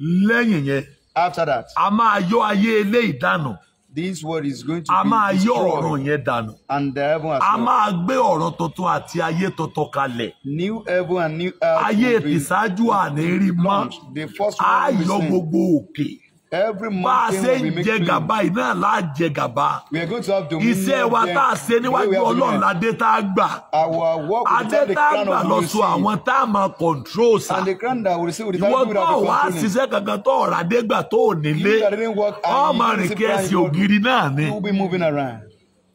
lẹ́yìn yẹn After that, a máa yọ ayé eléyìí dànù this world is going to a máa be yọ ọ̀run yẹn dànù And the heaven as a well. máa gbé ọ̀run tuntun àti ayé tuntun kalẹ̀ New heaven and new earth. ayé ìtìsájú àní rí mọ́. The first one will yọ be seen. gbogbo òkè Every bá a mountain ṣe be ń made jẹ clean. gàba yìí náà láà jẹ gàba We are going to have dominion. iṣẹ́ wa there. tá a ṣe The níwájú we ọlọ́run ládé tá a gbà Our work will adé the tá a crown of we sọ receive. àwọn tá a máa control sa And the crown that we receive will people tó that will be wá controlling. ṣiṣẹ́ kankan tó ọ̀rọ̀ adé gbà tó ò nílé You that didn't work and you didn't see crown, náà You will be moving around.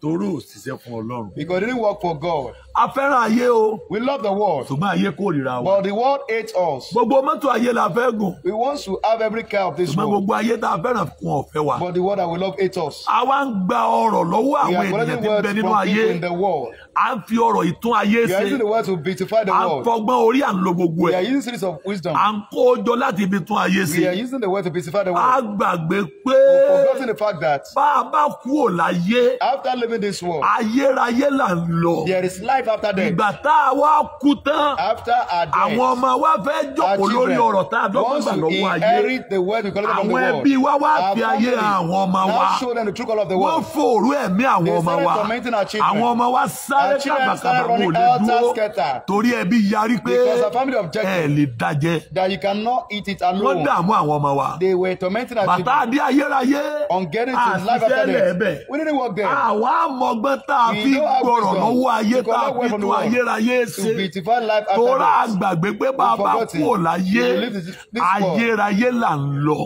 torí ò ṣiṣẹ́ fún ọlọ́run Because it didn't work for God. A fẹ́ràn ayé o We love the world, ṣùgbọ́n ayé kórìíra wa but the world hates us. gbogbo mọ́tò ayé la fẹ́ gùn We want to have every care of this ṣùgbọ́n world, gbogbo ayé tá a fẹ́ràn kún ọ̀fẹ́ wa but the world that we love hates us. àwa ń gba ọrọ̀ lọ́wọ́ We àwọn are ènìyàn collecting tí ń bẹ words nínú from ayé people in the world. à ń fi ọrọ̀ ìtún ayé We are ṣe using the word to beautify the à ń world. fọgbọ́n orí à ń lo gbogbo We are ẹ̀ using series of wisdom. à ń kó jọ láti ibi tún ayé ṣe We are using the word to beautify the a world. gbàgbé pé Forgetting the fact that bá a bá kú ò láyé after living this world, ayérayé là ń lọ there is life after death. ìgbà tá a wá kú tán After our àwọn death, ọmọ wa fẹ́ jókòó lórí ọ̀rọ̀ tá a dọ́gbọ́n gbà lọ́wọ́ ayé inherit the word we collected from the àwọn world. ẹbí wa wá fi ayé àwọn ọmọ wa now show them the true color of the wọ́n world. fòrú ẹ̀mí àwọn They ọmọ started wa tormenting our children. àwọn ọmọ wa sáré kàbàkàbà started wọn ò lè dúró torí ẹbí yarí pé ẹ lè dájẹ́ that you cannot eat it wọ́n alone. dààmú àwọn ọmọ wa They were tormenting our bàtà children àdé ayérayé on getting to life after death. We didn't work there. àwa àmọ̀gbọ́n tá a fi gbọ́rọ̀ lọ́wọ́ ayé tá a world. ayérayé ṣe. tóra àgbàgbé pé bàbá forgot kú ò it. láyé ayérayé là ń lọ.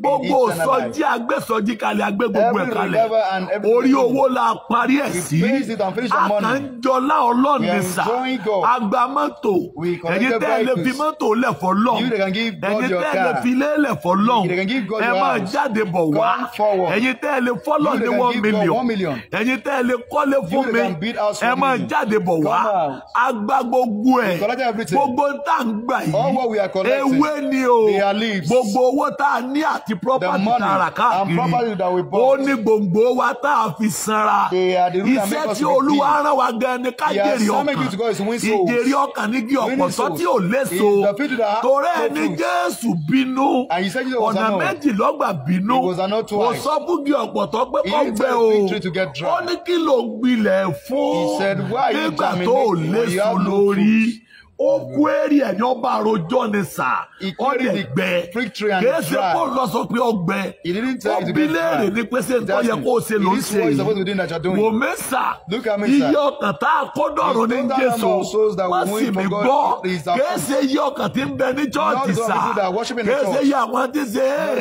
Gbogbo sọjí agbésọjí kalẹ̀ agbé gbogbo ẹ̀ kalẹ̀. orí owó la parí ẹ̀ sí. àkànjọlá ọlọ́run We are ní sà enjoying God. agba mọ́tò. Ẹ̀yin tẹ́ ẹ lè fi mọ́tò lẹ̀ God ẹ̀yin tẹ́ ẹ lè fi ilé lẹ̀ God ẹ máa jáde bọ̀ wá. ẹ̀yin tẹ́ ẹ lè fọ́lọ́ ní one million. ẹ̀yin tẹ́ ẹ lè kọ́lé fún mi. ẹ máa me. Jáde bọ̀ wá. out. agba gbogbo ẹ̀. Gbogbo tá à ń gbà yìí. Ewé ni o. Gbogbo owó tá a ní àti property tá a rà káàkiri. ó ní gbòǹgbò wa tá a fi sanra. Iṣẹ́ tí olúwa rán wa gan ni ká jèrè ọkàn. ìjèrè ọkàn ní kí souls. tí ò léso. Torí ẹni jésù bínú. Ọ̀nà annoyed. méjì lọ́gbà bínú. Kò sọ fún kí ọ̀pọ̀tọ́ pé kọ́ gbẹ o. ó ní kí ló gbilẹ̀ fún He said, "Why are you nígbà tó have no lórí fruit?" Ó kú èrè ẹ̀ ní ọba àròjọ ni sà. The gbẹ. Kìí ṣe kó lọ sọ pé ó gbẹ. He didn't tell ó you to bí get léèrè ní pé He tó yẹ kó o ṣe ló ń "Is this ṣe yìí do that you're doing?" wò mí sà. Iye ọkàn tá a kó dọ̀rọ̀ ní jésù. will sì mí gbọ́. kìí ṣe iye ọkàn tí ń bẹ ní chọ́ọ̀tì sà. kìí ṣe iye àwọn tí ṣe é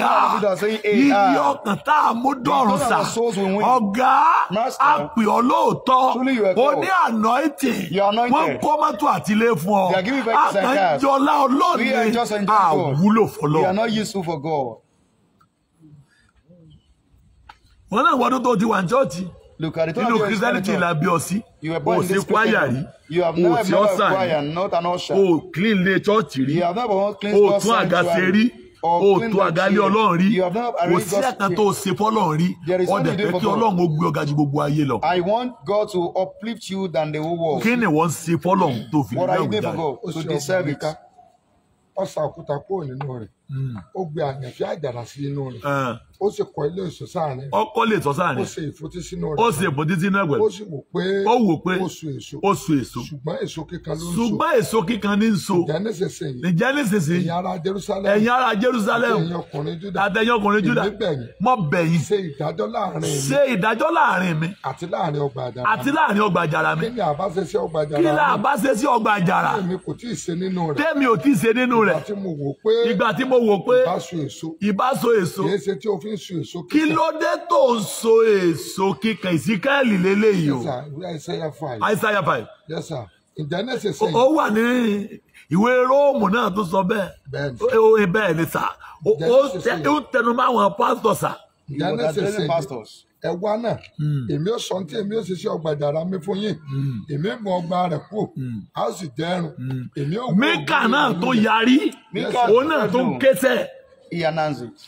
"Eh, iye ah." ọkàn tá a mú total sà. ọ̀gá Master, a pè ọ́ lóòótọ́. truly you are o called. ní anointing. You are anointed. wọ́n kó mọ́tò àtìlẹ́ fún ọ They are giving We are ọlọ́ọ̀ni just enjoying God. àwúlò fọlọ́ We are not useful for God. wọn náà wọdún tó ti wà ní the nínú christianity la bí ọ sí o sí this kwaya rí. O sí ọ̀sán rí. o clean lé chọ́ọ̀chì rí. O tún àga ṣe sanctuary. rí o lé chair. ọlọ́run rí kò sí ẹ̀ka tó o ṣe fọ́lọ́run rí ọ̀dẹ̀ for kí ọlọ́run ó gbé ọ̀gá ju gbogbo ayé lọ I want God to uplift you than the whole world. kí ni wọ́n ṣe fọ́lọ́run tó fi What are you lẹ́wù doing for dáa God? To deserve it. ọ̀sà òkúta kúrò nínú rẹ̀ ó gbé àyànfẹ́ àjàrà sí inú rẹ̀. Ó sì kọ́ ilé èso sáàrin ọkọ lè tọ́ sáà ó ṣe ìfúntí sínú ó rẹ̀ sì èbó títí náà ó sì wò pé ó wò pé ó so èso. ó so èso. Ṣùgbọ́n èso kíkan ló ń so. Ṣùgbọ́n èso kíkan ní ń so. Ìjà nísinsìnyí ẹ̀yin ará Jerusalem. Ẹ̀yin ará Jerusalem. Ẹ̀yin ọkùnrin Júdà. Mo bẹ̀ yín. Ṣe ìdájọ́ láàárín mi. Àti láàárín ọgbà àjàrà mi. Kí ni àbá ṣe sí ọgbà àjàrà là mi? bá ṣe sí ọgbà àjàrà? Èmi kò tí ì ṣe nínú rẹ̀? Tẹ́mi ò tí ì ṣe nínú rẹ̀. Ìgbà tí mo wò pé ìbá so èso. Kì í ṣe tí o fi ń so èso kí ló dé tó ń so èso kíkan ìsíkáẹ̀lì lélẹ́yìí o. Isaiah five. Isaiah five. Yes, sir. Ǹjẹ́ ó wà ní ìwé róòmù náà tó sọ bẹ́ẹ̀. Ó bẹ́ẹ̀ ni sà ó ó tẹ- ó tẹnu mọ́ àwọn pásítọ̀ sà are addressing nísinsìnyí pastors. Ẹ wá náà. Èmi ò sọ ní tí èmi ò ṣe ọgbà àjàrà mi fún yín. Èmi mú ọgbà rẹ̀ kú. A ó sì dẹrùn èmi ò ògiri náà tó yarí. Òun náà tó ń késẹ̀ He announced it.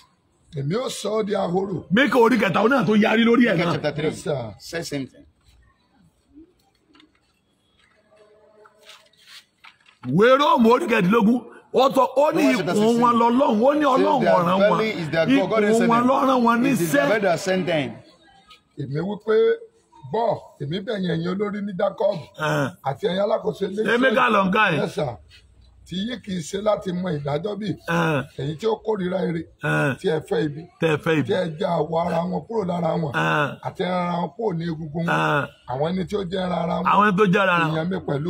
èmi ò sọ ọ́ di ahoro. Míkà orí kẹta òun náà tó yarí lórí ẹ̀ náà. chapter 3. Yes, sir. Say same thing. ìwé róòmù orí kẹdínlógún ó sọ ó ní ikùn 16. wọn lọ́lọ́run ó ní ọlọ́run ọ̀ràn wọn. ikùn wọn lọ́ràn wọn níṣẹ́ èmi wí pé bọ́ èmi bẹ̀yìn ẹ̀yin olórí ní Jacob Ẹ̀, àti ẹ̀yin alákòóso ilé èmi kà lọ ń ká ẹ̀. Yes, sir. tí yín kì í ṣe láti mọ ìdájọ́ bí ẹ̀, ẹ̀yin tí ó kórìíra eré ẹ̀, tí ẹ fẹ́ ibi. tí ẹ já àwọ̀ ara wọn kúrò lára wọn àti ara wọn kúrò ní egungun wọn. Àwọn ẹni tí ó jẹ́ ara wọn èèyàn mi pẹ̀lú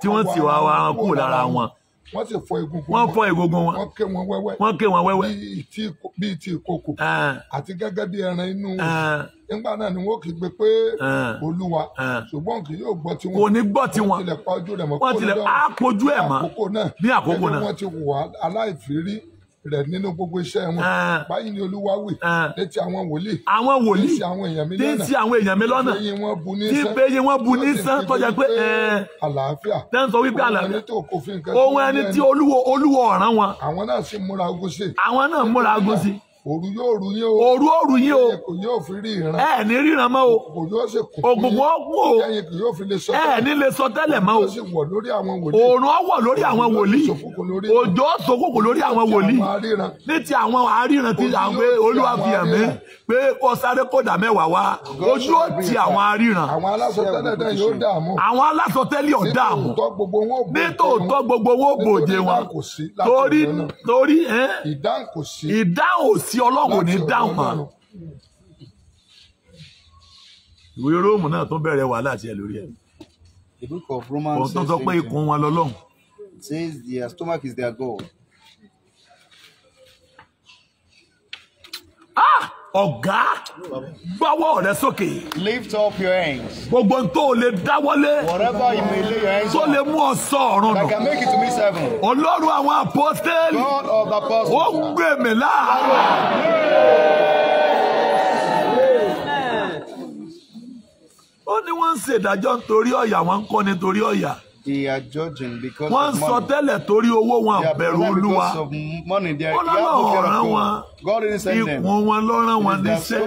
tí wọ́n sì wá àwọ̀ ara wọn kúrò lára wọn wọ́n sì fọ́ egungun wọ́n. Fọ́ egungun wọn. Wọ́n ké wọn wẹ́wẹ́. Wọ́n ké wọn wẹ́wẹ́. Bíi ti- ìkokò ẹ̀, àti gẹ́gẹ́ bí ẹran inú. Ẹ̀, nígbà náà ni wọ́n kì í gbé pé Eh. olúwa. Ṣùgbọ́n kì yóò gbọ́ tiwọn. Kò ní gbọ́ tiwọn. wọ́n tilẹ̀ pa ojú rẹ̀ mọ́. Wọ́n tilẹ̀ á kojú ẹ̀ mọ́. Ní àkókò náà. bí wọ́n ti wà aláìfírí rẹ̀ nínú gbogbo iṣẹ́ wọn. Eh. báyìí ni olúwa wí. Eh. létí àwọn wòlíì. Àwọn wòlíì. Tí ń ti àwọn èèyàn mi lọ́nà. tí péye wọn bu ní sán fi pé ẹ̀ àlàáfíà. tẹ́ ń sọ wípé àlàáfíà ohun ẹni tí olúwo olúwo ọ̀ràn wọn. Àwọn náà sì múra ogun sí. Àwọn náà múra agun sí òru yóò rú yín o. Òru òru yín o. Ẹ̀yin kò yóò fi rí ìran. Ẹ ní ríran mọ́ o. Kò yóò kún fún ògùnkùn yín. ọ̀pọ̀ o. Ẹ̀yin kò yóò fi lè sọ ẹ ní lè sọ tẹ́lẹ̀ mọ́ o. Yóò sì wọ̀ lórí àwọn wòlíì. Òòrùn àwọn wòlíì. sòfòkò lórí òjò àwọn wòlíì. aríran. Ní ti àwọn àríran tí àwọn olúwa fi hàn mí pé kó sáré kódà mẹ́wàá wá. Ojú ó ti àwọn àríran àwọn dààmú. Alásọtẹ́lẹ̀ ò bò nítòótọ́ gbogbo wọn ò bòde wọn torí torí ìdáhùn sí ọlọ́run ní dáhùn mọ́. Ìwé róòmù náà tó bẹ̀rẹ̀ wàhálà tiẹ̀ lórí ẹ̀. The book of Romans tó says, sọ pé ikùn wọn thing. says their stomach is their God. Ah! Ọ̀gá gbọ́wọ́ rẹ sókè Lift up your hands. gbogbo ohun tó o lè dáwọ́lé Whatever you may lay your hands tó lè on, mú ọ sọ ọ̀run that nù can make it to miss heaven. ọlọ́run àwọn apọ́stẹ́lì God of the ó apostles. gbé mi láàárọ̀. ó ní wọ́n ń ṣèdájọ́ nítorí ọ̀yà wọ́n ń kọ́ nítorí ọ̀yà They are judging because wọ́n sọ money. tẹ́lẹ̀ torí owó wọn They are bẹ̀rù present olúwa. ó fear ọ̀ràn wọn. ikùn wọn ló rán wọn níṣẹ́.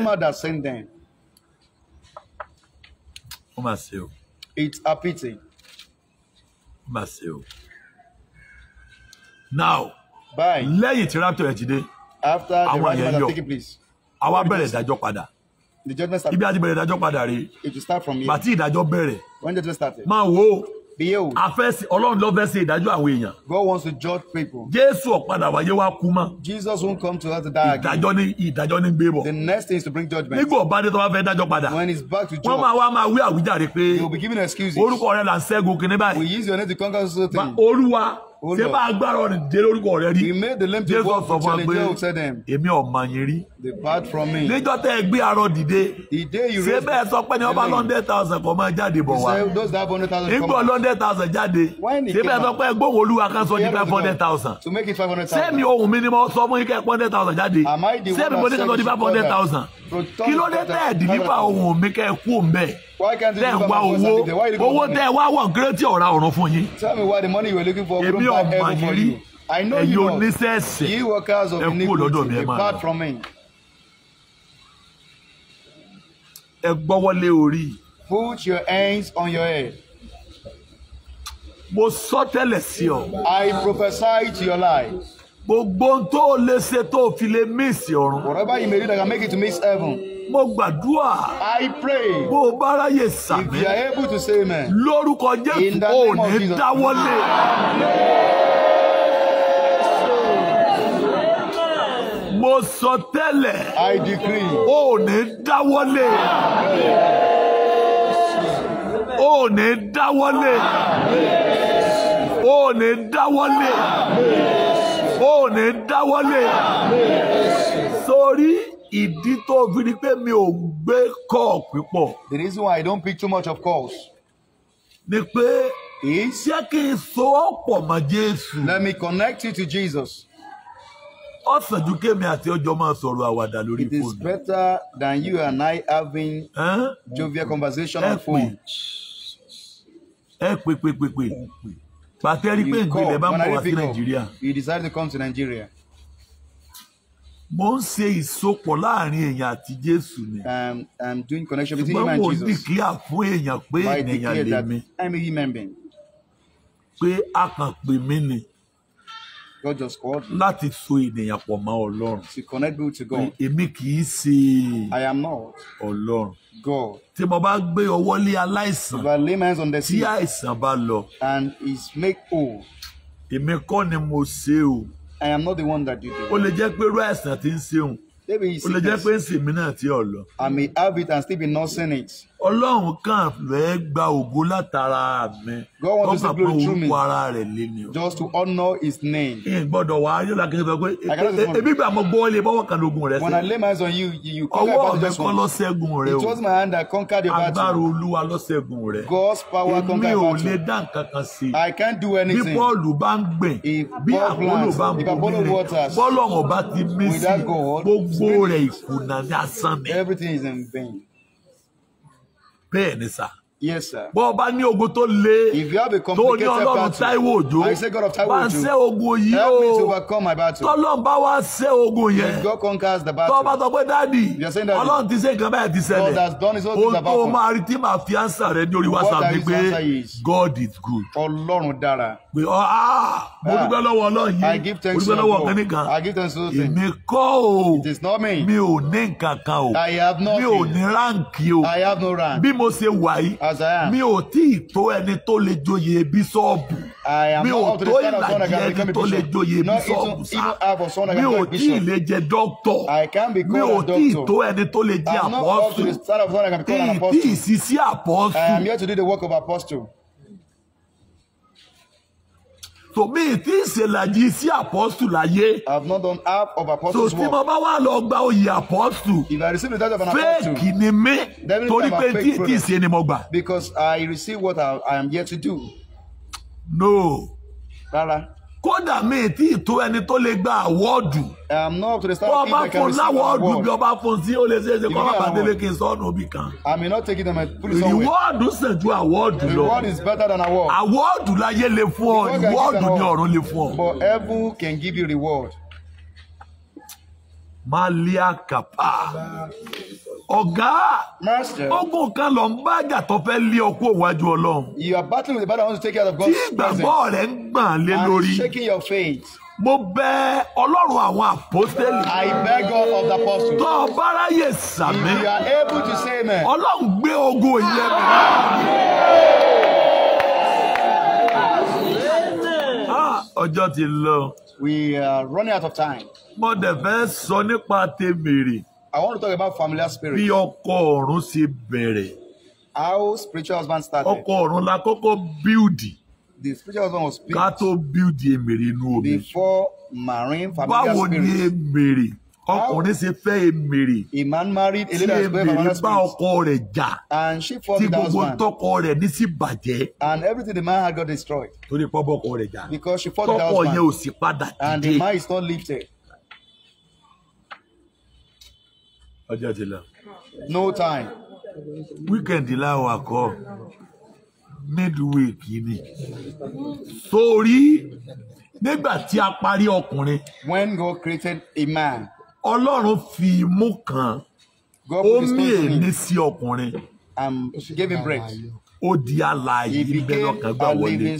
ó mà ṣe o. It's a pity. ó mà ṣe o. now Bye. lẹ́yìn tí rapture ẹ̀ ti dé Àwọn has yọ. àwa bẹ̀rẹ̀ ìdájọ́ padà. The judgment started. ibi àti bẹ̀rẹ̀ ìdájọ́ padà rèé. Bàtí ìdájọ́ bẹ̀rẹ̀. When judgment started, wo behold, afẹ́sí ọlọ́run ló fẹ́ ṣe ìdájọ́ àwọn èèyàn God wants to judge people. jésù ọ̀padà wáyé wá kú mọ́ Jesus won't come to us to die again. ìdájọ́ ní ìdájọ́ ní gbé bọ̀ The next thing is to bring judgment. nígbà ọba dé tó bá fẹ́ dájọ́ padà When he's back to wọ́n máa judge, wá máa wí àwíjàre pé he will be giving excuses. orúkọ rẹ là ń ṣẹ́gun kìnní We báyìí use your name to conquer so Bá- thing. olúwa ṣé Lord. bá agbára ọ̀rìn dé lórúkọ rẹ rí We made the lame to walk for challenge. said them, èmi ọ̀mà yín rí depart from me. níjọ́ tẹ́ ẹ gbé arọ dìde The day you ṣé bẹ́ẹ̀ sọ pé ní ọba lọ́ndẹ̀ thousand kò máa jáde bọ̀ He wá said, those that have 100,000 nígbà come out. lọ́ndẹ̀ thousand jáde When he ṣé bẹ́ẹ̀ sọ pé gbóhùn olúwa kan sọ Here five hundred thousand To make it 500,000. sẹ́mi ohun mi ni mo sọ fún yín kẹ́ hundred thousand jáde sẹ́mi mo ní kẹ́ sọ you five hundred thousand kí ló dé tẹ́ ẹ̀ dìlífà ohun mi kẹ́ ẹ kú mbẹ́ Why can't you tẹ́ ẹ̀ deliver wá owó owó for tẹ́ ẹ money? wá wọ̀ gírẹ́tì ọ̀rá ọ̀run fún yín Tell me why the money you were looking for couldn't buy heaven for you. I know you Ye workers of iniquity, depart from me. ẹ gbọ́wọ́lé orí Put your hands on your head. mo sọ tẹ́lẹ̀ sí ọ I prophesy to your life. gbogbo ohun tó o lè ṣe tó o fi lè míìsì ọ̀run Whatever you may do that can make it to miss heaven. Mo gbàdúrà I pray. bó o bá ráyè If sàmì you are able to say amen. lórúkọ jésù ò ní dáwọ́lé. mo sọ tẹ́lẹ̀ I decree. ò ní dáwọ́lé. ò ní dáwọ́lé. ò ní dáwọ́lé. ò ní dáwọ́lé. sórí ìdí tó fi rí pé mi ò gbé kọ́ pípọ̀ The reason why I don't pick too much of calls ni pé jẹ́ kí n so ọ́ pọ̀ mọ́ Jésù. let me connect you to Jesus. ọ̀sán ju kémi àti ọjọ́ máa sọ̀rọ̀ àwàdà lórí It is fóònù. better than you and I having Ẹ́n? jovial conversation on phone. ẹ pè pè pè pè pàtẹ́rí pé call. bá mọ̀ I wá sí Nàìjíríà. you decided to come to Nigeria. Mo ń ṣe ìsopọ̀ láàárín èèyàn àti Jésù ni. I'm doing connection between him ṣùgbọ́n and mo Jesus. dìklíà fún èèyàn pé ènìyàn declare lè that mi I'm a human being. pé a kàn pè mí ni God just called me láti so ènìyàn pọ̀ mọ́ Ọlọ́run. to connect me to God. èmi kì í ṣe I am not Ọlọ́run. God. tí mo bá gbé ọwọ́ lé aláìsàn If I lay my hands on the tí àìsàn bá lọ and is make whole, èmi kọ́ ni mo ṣe o. I am not the one that did ó it. lè jẹ́ pé irú àìsàn tí ń ṣeun ó lè jẹ́ pé ń sèmi náà tí ò lọ I may have it and still be nursing it. Ọlọ́run kàn fẹ́ gba ògo látara mi God wants to kọ́kàn see glory pé orúkọ ara rẹ̀ lé ni o. Just to honor his name. n gbọ́dọ̀ wá yóò lákẹ́ sọ pé ebi gbà mo gbọ́ ilé bọ́wọ́ kan lógun rẹ̀ When I lay my hands on you, you, conquer ọwọ́ your mi battle just kọ́ lọ once. ṣẹ́gun rẹ̀ It o was my hand that conquered your agbára battle. olúwa ló ṣẹ́gun rẹ̀ God's power èmi conquered ò your lè battle. dá nǹkan kan sí I can't do bí anything. Pọ́ọ̀lù bá ń gbìn bí plants, bá ń bomi rẹ̀ waters, bọ́lọ́run bá ti mí sí gbogbo rẹ̀ ìkùnà ní asán ni Everything is in vain. Bẹ́ẹ̀ ni sà Yes, sir. bọ́ ọ bá ní ogun tó le If you have a tó ní complicated ọlọ́run battle, Táíwò Òjó I say God of Taiwo bá ń ṣẹ́ ogun yìí help me to o overcome my battle. tọ́lọ́run bá wá ṣẹ́ ogun yẹn If God conquers the o battle, sọ pé dáàdì You're saying that- ọlọ́run ti ṣe nǹkan báyìí ti God ṣẹlẹ̀ has done his own things ohun tó about máa rí tí màá fi ánsà rẹ ní orí What whatsapp are ni pé answer? God is good Ọlọ́run dára. pé ọ ah mo Ah. dúpẹ́ lọ́wọ́ ọlọ́run I yìí give mo thanks to dúpẹ́ lọ́wọ́ God. ọ̀kan nìkan I give thanks to things. èmi kọ́ o It is not me. mi ò ní nǹkan kan o I have mi ò ní nothing. ráǹkì o I have no rank. bí mo ṣe wà yìí As I am. mi ò tí ì tó ẹni tó lè joyè bíṣọ́ọ̀bù I am mi ò not up to the tó standard of someone that ìlàjì can ẹni become a tó lè bishop. joyè Not even, sá mi ò tí ì bishop. lè jẹ dókítọ̀ I can be mi ò called a tí ì tó doctor. ẹni tó lè jẹ I'm not up to àpọ́sù the standard of someone that can be tí ì tí ì apostle. àpọ́sù I am here to do the work of apostle. Tó mi ì ṣèlàjì sí àpọ́sù láyé I have not done half of apostles' tí mo work. bá wà lọ gba oyè àpọ́sù If I receive the title of an apostle, ni mí Definitely torí pé fake tí tí ṣe ni mo gbà because I receive what I, I am here to do. no Rárá. Kódà mi ì tí ì tó ẹni tó lè gba àwọ́ọ̀dù I am not up to the standard of I can fún receive an láwọ́ọ̀dù bí ọba fún sí ó lè ṣe é ṣe kọ́ bàbá délé kí n sọ́ọ̀nù òbí kan I may not take it I put it somewhere. rìwọ́ọ̀dù sàn ju àwọ́ọ̀dù lọ Reward is better than award. àwọ́ọ̀dù láyé lè fún ọ ní award. ọ̀run lè fún ọ. But heaven can give you reward. malia kapa ọ̀gá Master, ogun kan lọ ń bá jà tó fẹ́ lé ọkú òwájú ọlọ́run you are battling with the battle wants to take out of tí God's presence. ìgbàgbọ́ rẹ̀ ń gbọ̀n lé And lórí is shaking your faith. mo bẹ ọlọ́run àwọn àpọ́sítélì I beg God of the apostles. bá ráyè sàmì If you are able to say amen. ọlọ́run gbé ogun yẹn mi. Ah, ọjọ́ ti lọ We are running out of time. mo dẹ̀ fẹ́ sọ nípa tèmèrè I want to talk about familiar bí spirit. ọkọ ọ̀run ṣe bẹ̀rẹ̀ How spiritual husband started. ọkọ ọ̀run la kọ́kọ́ bíùdì The spiritual husband was ká built tó bíùdì èmèrè inú omi before marine familiar báwo ni spirit. èmèrè ọkùnrin ṣe fẹ́ èmèrè A man married a tí lady is going èmèrè familiar bá spirit. ọkọ rẹ̀ jà And she fought tí with her gbogbo husband. tọkọ rẹ̀ ní sí bàjẹ́ And everything the man had got destroyed. torí pọ́bọ́kọ rẹ̀ jà Because she fought with her tọkọ yẹn ò husband. sì padà And the dìde man is not lifted. Ọjọ́ ti lọ. No time. wíkẹ̀ndì láwọn àkọ́ midweek ni. Sórí nígbà tí a parí ọkùnrin When God created a man, ọlọ́run fi imú kan ó mí èmi sí ọkùnrin. and gave him breath. ó di alààyè He níbẹ̀ became lọ́kàn gbà wọlé.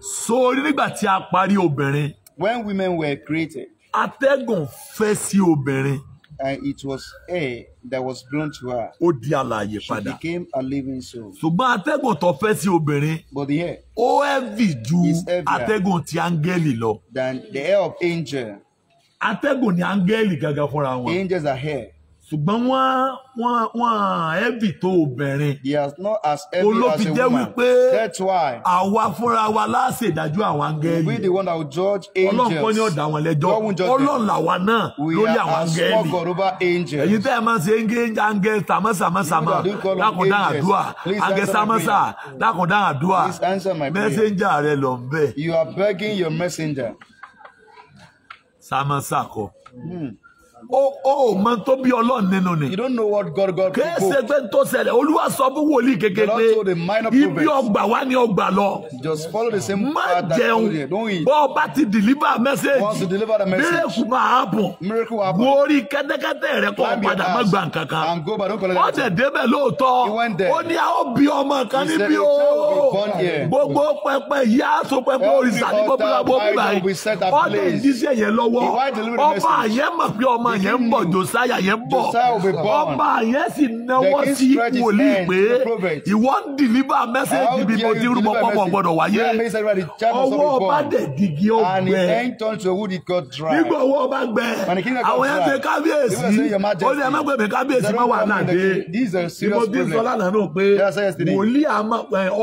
sórí nígbà tí a parí obìnrin When women were created, atẹ́gùn fẹ́ sí obìnrin and it was air that was blown to her, ó di alààyè she padà became a living soul. ṣùgbọ́n atẹ́gùn tó fẹ́ sí obìnrin But the air ó heavy ju atẹ́gùn ti áńgẹ́lì lọ than the air of angel. atẹ́gùn ni áńgẹ́lì gangan fúnra wọn Angels are here. Ṣùgbọ́n wọ́n wọ́n wọ́n heavy tó obìnrin. They are not as heavy as a woman. wípé- That's why. àwa fúnra wa láṣèdájú àwọn áńgẹ́lì we the one that will judge ọlọ́run kọ́ ni angels. ọ̀dà wọn lẹ́jọ́. Ọlọ́run làwa náà We lórí are àwọn a small áńgẹ́lì God over angels. èyí tẹ́ ẹ máa ṣe on dákun dáhùn angels. àdúrà. Sámọ́sà dákun dáhùn àdúrà. Mẹ́sẹ̀njà rẹ lọ ń bẹ̀. You are begging your messenger. sámọ́sà kọ. Ó ó mọ tó bí ọlọ́run nínú ni You don't know what God God ṣe provoked. pé tó ṣẹlẹ̀ olúwa sọ fún wòlíì kékeré ibi ọgbà wa ni ọgbà lọ just follow the same path that you. Don't eat. bọ́ ọba ti deliver message Once you deliver the message, mírèkù máa hápùn miracle happen. gorí kẹ́tẹ́kẹ́tẹ́ rẹ kọ́ padà má house gba nǹkan kan and go, but don't collect anything. débẹ̀ lóòótọ́ He went there. ó ní a ó bí ọmọ kan níbí "A o child will be born here." gbogbo pẹpẹ yìí aṣọ pẹpẹ òrìṣà ní gbogbo idol bíbá yìí place. jíṣẹ́ yẹn lọ́wọ́ ọba message? àyẹ́ mọ̀ pé ọmọ yẹn ń bọ̀ josiah. Yẹn ń bọ̀. Ọba yẹn sì náwó sí wòlíì pé ìwọ ń dìlíbà mẹ́sẹ̀gì bí mo ti rúbọ pọ́pọ̀ gbọ́dọ̀ wáyé. Ọwọ́ ọba dẹ̀ his ọgbẹ́ a nígbà owó ọba gbẹ àwọn yẹn ṣe kábíyèsí. they were saying, "Your Majesty, ó ní ẹ má gbé mi kábíyèsí they má don't wà náà dé a serious mo bí sọ lánàá náà pé wòlíì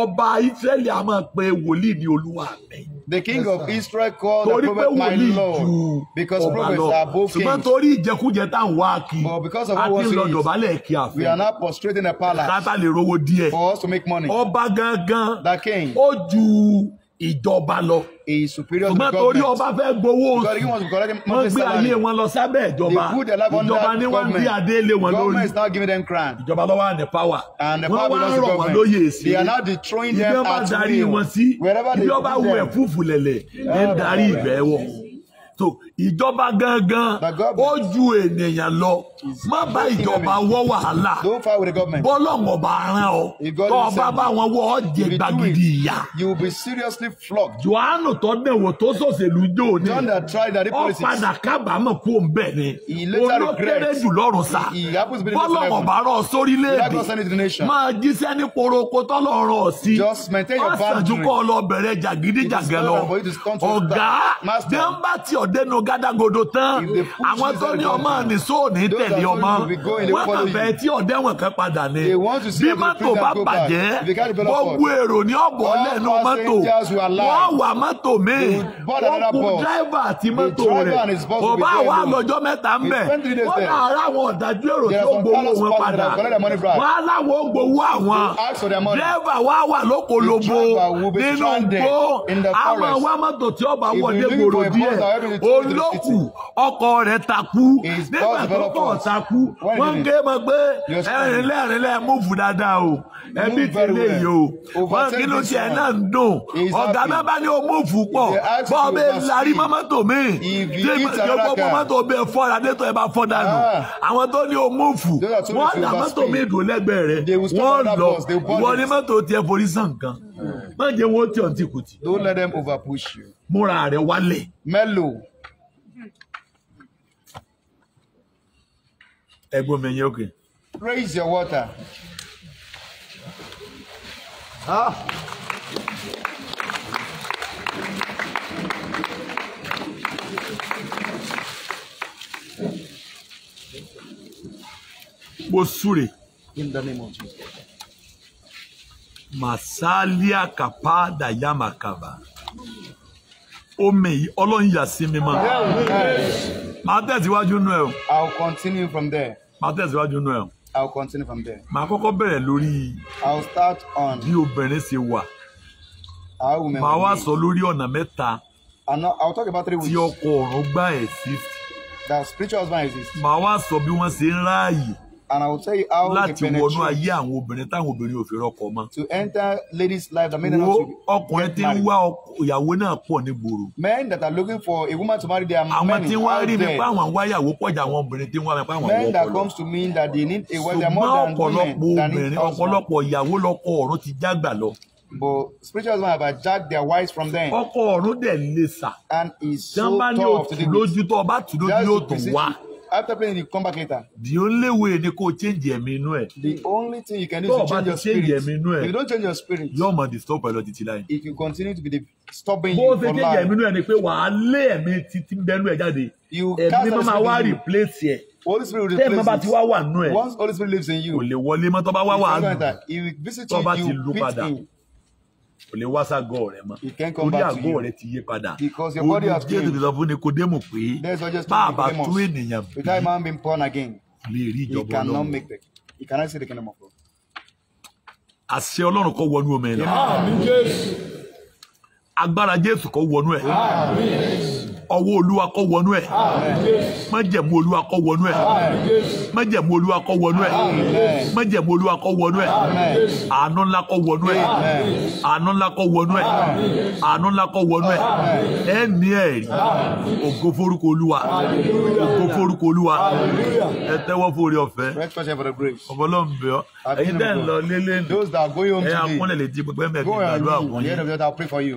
ọba Ísírẹ́lì àmọ́ pé wòlíì ní olúwa mi The king of Israel called the prophet my lord because prophets are both ṣùgbọ́n kings. torí ìjẹkújẹ tá à ń wá kí lọ dọ̀bálẹ̀ kí We are now prostrating a palace kátà lè rówó díẹ̀. for us to make money. ọba gangan The king. ó ju ìjọba lọ is superior to the ṣùgbọ́n torí government. ọba fẹ́ gbowó the collect wọ́n gbé ayé wọn lọ sábẹ́ ìjọba ìjọba ní wọ́n gbé government. adé lé wọn lórí Government is now giving them crown. ìjọba lọ́wọ́ àní power And the wọ́n power wá belongs to rọ̀ wọ́n government. sí They are now destroying them at darí will. wọn sí Wherever they ibi ọba put wù them. ẹ̀fúùfù lẹ̀lẹ̀ ní ń darí ìgbẹ́ wọ̀ so ìjọba gangan ó ju ènìyàn lọ. Má bá ìjọba wọ́ wàhálà. Bọ́lọ́ngọ̀ bá rán ọ. Tó ọba sent bá wọn wọ́ ọ jẹ gbàgìdì ìyà. You will be seriously flogged. johannu tó dẹ̀wò tó sòṣèlú jò ní. John that tried that ó politics. padà kábàámọ̀ kó ń bẹ̀ ni. Olókèrè jù lọ́rùn in bọ́lọ́ngọ̀ bá rọ̀ sórílẹ̀-èdè máa jíṣẹ́ ní poroko tọ́lọ́rọ̀ sí. Just maintain your ọ̀sán ju boundary. kọ́ lọ bẹ̀rẹ̀ jàgídíjàgẹ̀ lọ. ọ̀gá jẹ́nbà tí ọ̀dẹ́nu gádágodo tán. Àwọn tó ní ọmọ nìṣó ní tẹ̀lé ọmọ. wọ́n kàn fẹ́ tí ọ̀dẹ́wọ̀n kan padà ní bí mọ́tò bá bàjẹ́ gbogbo èrò ní ọ̀bọ̀ lẹ́nu mọ́tò. wọ́n wà mọ́tò míì wọ́n kú dráìvà àti mọ́tò rẹ̀. kò bá wà lọ́jọ́ mẹ́ta ń bẹ̀ wọ́n náà àwọn ọ̀dájú èrò tí ó gbowó wọn padà. wọ́n aláwọ̀ ó gbowó àwọn. Dírẹ́fà wa wà be nínú gbó àwọn wá mọ́tò tí ọba wọlé gbòòrò díẹ̀. that olókù city, ọkọ̀ rẹ̀ takú. Nígbà tó kọ̀ takú wọ́n ń gé mọ́ pé ẹ̀rìn lẹ́rìn lẹ́ múùfù dáadáa o. Ẹbí ti lè yìí o. Wọ́n kí ló tiẹ̀ náà ń dùn? Ọ̀gá happy. mẹ́bàá ní o múùfù pọ̀. bọ́ ọ bẹ́ẹ̀ larí mọ́mọ́tò mi. if you tí hit another gbogbo car, mọ́tò bẹ́ẹ̀ fọ́ra dẹ́tọ̀ ẹ̀ bá fọ́ dànù. Ah. àwọn tó ní o told wọ́n dà mọ́tò mi dùn lẹ́gbẹ̀ẹ́ rẹ̀. Wọ́n lọ. ìwọ ní mọ́tò tiẹ̀ forí sàn kan. Má jẹ́ wọ́n tí ọ̀ tí kù tì Don't let them overpush you. múra rẹ̀ wálẹ̀. Mellow. Ẹgbọ́n mi yẹn òkè. Raise your water. mo súre In the name of Jesus. màsálíà kàpá dàyàmàkàbà omi yìí ọlọ́run yà sí mi mọ́ màá tẹ̀síwájú nù ẹ̀ o I'll continue from there. Màá tẹ̀síwájú nù ẹ̀ o I'll continue from there. màá kọ́kọ́ bẹ̀rẹ̀ lórí I'll start on bí obìnrin ṣe wà how women. màá wá will sọ lórí ọ̀nà mẹ́ta And now I'll talk about three tí ways ọkọ ọ̀run gbà sí that spiritual husband exists. màá wá sọ bí wọ́n ṣe ń ráàyè And I will tell you how láti they wọnú penetrate ayé àwọn obìnrin táwọn obìnrin ò fi rọ́kọ mọ́ to enter ladies' life that made them wo not to ọkùnrin get tí ń married. wá ìyàwó náà pọ̀ ní gbòòrò Men that are looking for a woman to marry, there are àwọn tí wọ́n rí mi pé àwọn wáyàwó pọ̀jà àwọn obìnrin tí wọ́n rí pé àwọn Men wọ́ that ọkọ lọ. comes to me that they need a wife, ṣùgbọ́n more than women that need husband. ọ̀pọ̀lọpọ̀ ìyàwó lọ́kọ ọ̀run ti jágbà lọ. But spiritual husband have hijacked their wives from them ọkọ ọ̀run dẹ̀ lè sà and wọ́n so bá tough to deal with. lójú tó ọba tù lójú Just yóò to tún visit wá. You. After playing, you come back later. the only way ni kò change ẹ̀mí inú ẹ̀ The only thing you can do Tó is o to bá change ti your change spirit. ẹ̀mí inú ẹ̀, If you don't change your spirit, yóò mọ̀ disturb ẹ lọ títí láì. it will continue to be the, stopping bó o you ṣe for change ẹ̀mí life. inú ẹ̀ ni pé wàá lé ẹ̀mí títí bẹ́nu ẹ̀ jáde You ẹ̀mí cast máa out wá spirit in you. replace ẹ̀ Holy Spirit will bá ti wá replace wà nù ẹ̀ it. Once Holy Spirit lives in you, kò lè wọlé mọ́ tó bá wá wà that. He will visit you, ti you lù beat him. Kò lè wá ságọ́ rẹ̀ mọ́ He can't come torí back to àgọ́ you. rẹ̀ ti yé padà Because your body has Jésù changed. ti sọ fún Nikodémù pé That's why just bá a told bá Nicodemus, tún ènìyàn bí Without man being born again, lè rí he ìjọba cannot Ọlọ́run make the he cannot see the kingdom of God. àṣẹ Ọlọ́run kó wọnú omi ẹ̀ Jésù. agbára Jésù kó wọnú ẹ̀ ọwọ́ Olúwa kó wọnú ẹ̀. Májẹ̀mú Olúwa kó wọnú ẹ̀. Májẹ̀mú Olúwa kó wọnú ẹ̀. Májẹ̀mú Olúwa kó wọnú ẹ̀. Àánú ńlá kó wọnú ẹ̀. Àánú ńlá kó wọnú ẹ̀. Àánú ńlá kó wọnú ẹ̀. Ẹ̀ ní ẹ̀rí. Ògo forúkọ Olúwa. Ògo forúkọ Olúwa. Ẹ tẹ́wọ́ fún orí ọ̀fẹ́ bẹ̀ ọ́. Ẹ̀yin ń lọ lélẹ́ ní Those that are going home ẹ̀ pẹpẹ mẹ́ẹ̀kì gbàdúrà fún yín.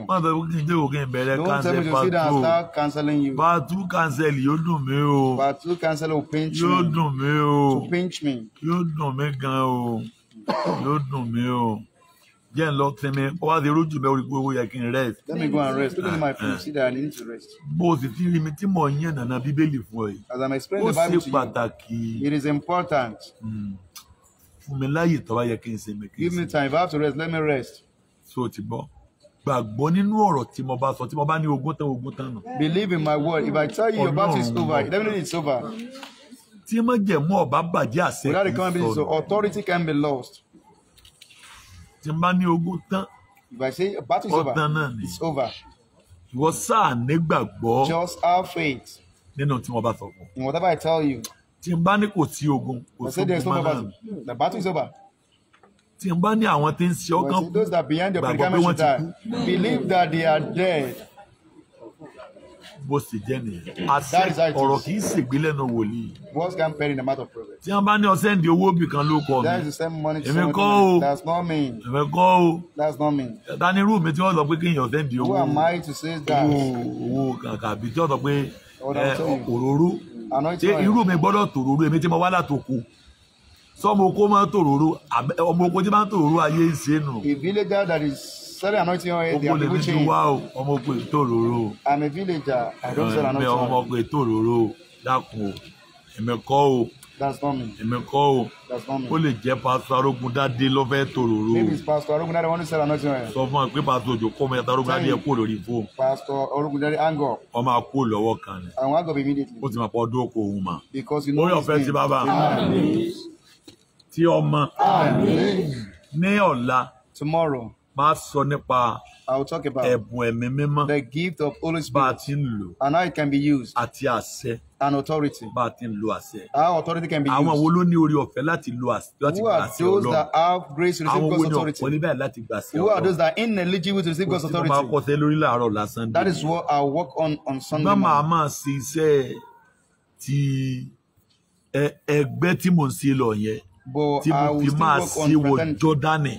Wọ́n sọ pé kí n dé òkè ìbẹ̀rẹ̀ tell canceling you. part two cancel yóò dùn mí o Part two canceling will pinch yóò me. dùn mí o To pinch me. yóò dùn mí gan o yóò dùn mí o jẹ́ ń lọ sinmi ó wá sí rójú mi orí pé ó yẹ kí n rest Let me go and rest. Look at my food. See that I need to rest. bó o sì ti rí mi tí mò ń yàn nàna bíbélì fún yìí As I'm ó explaining the ṣe Bible to you, pàtàkì it is important. fún mi láyè tó bá yẹ kí n sinmi Give me time. If I have to rest, let me rest. so ti gbọ́ gbàgbọ́ nínú ọ̀rọ̀ tí mo bá sọ tí mo bá ní ogún tán ogún tán nù Believe in my word. If I tell you your battle is over, gbọ́. definitely it's over. tí mo jẹ̀ mú ọba bàjẹ́ àṣẹ kì í sọnù authority can be lost. tí mo bá ní ogún tán If I say battle is ọ̀tán over, náà ni it's over. ìwọ sáà nígbàgbọ́ Just have faith nínú tí mo bá sọ fún in whatever I tell you. tí n bá ní kò sí ogun kò I sí ogun máa náà battle. The battle is over. Tí n bá ní àwọn tí ń ṣe behind your gbàgbọ́ pé wọ́n ti die. Believe that they are dead. bó sì jẹ́ nìyẹn àṣẹ ọ̀rọ̀ kì í ṣègbè lẹ́nu wòlíì Words can perish in the mouth of prophets. tí wọ́n bá ní ọsẹ́ ndí owó bì kan ló kọ mi That is the same money to Èmi someone. o. That's not me. ẹ̀fẹ̀ kọ́ o That's not me. dání irú mi tí wọ́n sọ pé kéèyàn ọsẹ́ ndí Who owó am I to say owó that? owó kàkà bí tí wọ́n sọ pé you. òróró irú mi gbọ́dọ̀ tòróró èmi tí mo wá látòkù sọmọ oko máa ń tòróró ọmọ oko tí máa ń tòróró ayé ń ṣe nù A villager that is selling anointing oil, they oko are people ti change. wá o ọmọ oko ètòróró I'm a villager. I don't sell anointing ọmọ oil. oko ètòróró dákun o èmi kọ́ o That's not me. èmi kọ́ o That's not ó me. lè jẹ́ pásítọ̀ arógun dádé lọ́fẹ́ tòróró Maybe it's Pastor Orogunade want to sell anointing oil. sọ fún ẹ pé pásítọ̀ òjò kọ́ ọmọ ẹ̀ta arógun dádé ẹ̀ kúrò lórí fóònù Pastor Orogunade hang up. ọmọ akó lọ́wọ́ kan ni I want up immediately ó ti máa pọ̀ ọdún oko because you know orí ọ̀fẹ́ Tí ọmọ ní ọ̀la Tomorrow, máa sọ nípa I will talk about ẹ̀bùn ẹ̀mí mímọ́ the gift of Holy bá a Spirit ti ń lò and how it can be used àti àṣẹ and authority. bá a ti ń lo àṣẹ How authority can be àwọn wo used. ló ní orí ọ̀fẹ́ láti lo àṣẹ láti Who are those ọlọ́run that have grace to receive àwọn wo God's ní authority? ọ̀pọ̀ níbẹ̀ láti gba àṣẹ Who are those ọlọ́run that are ineligible to receive God's tí wọ́n máa authority? kọsẹ̀ lórí làárọ̀ lásán That is what I work on on Sunday morning. máa ṣe iṣẹ́ ti ẹgbẹ́ tí mò ń ṣe lọ yẹn tí I mo fi máa wọ fraternity jọ́dánì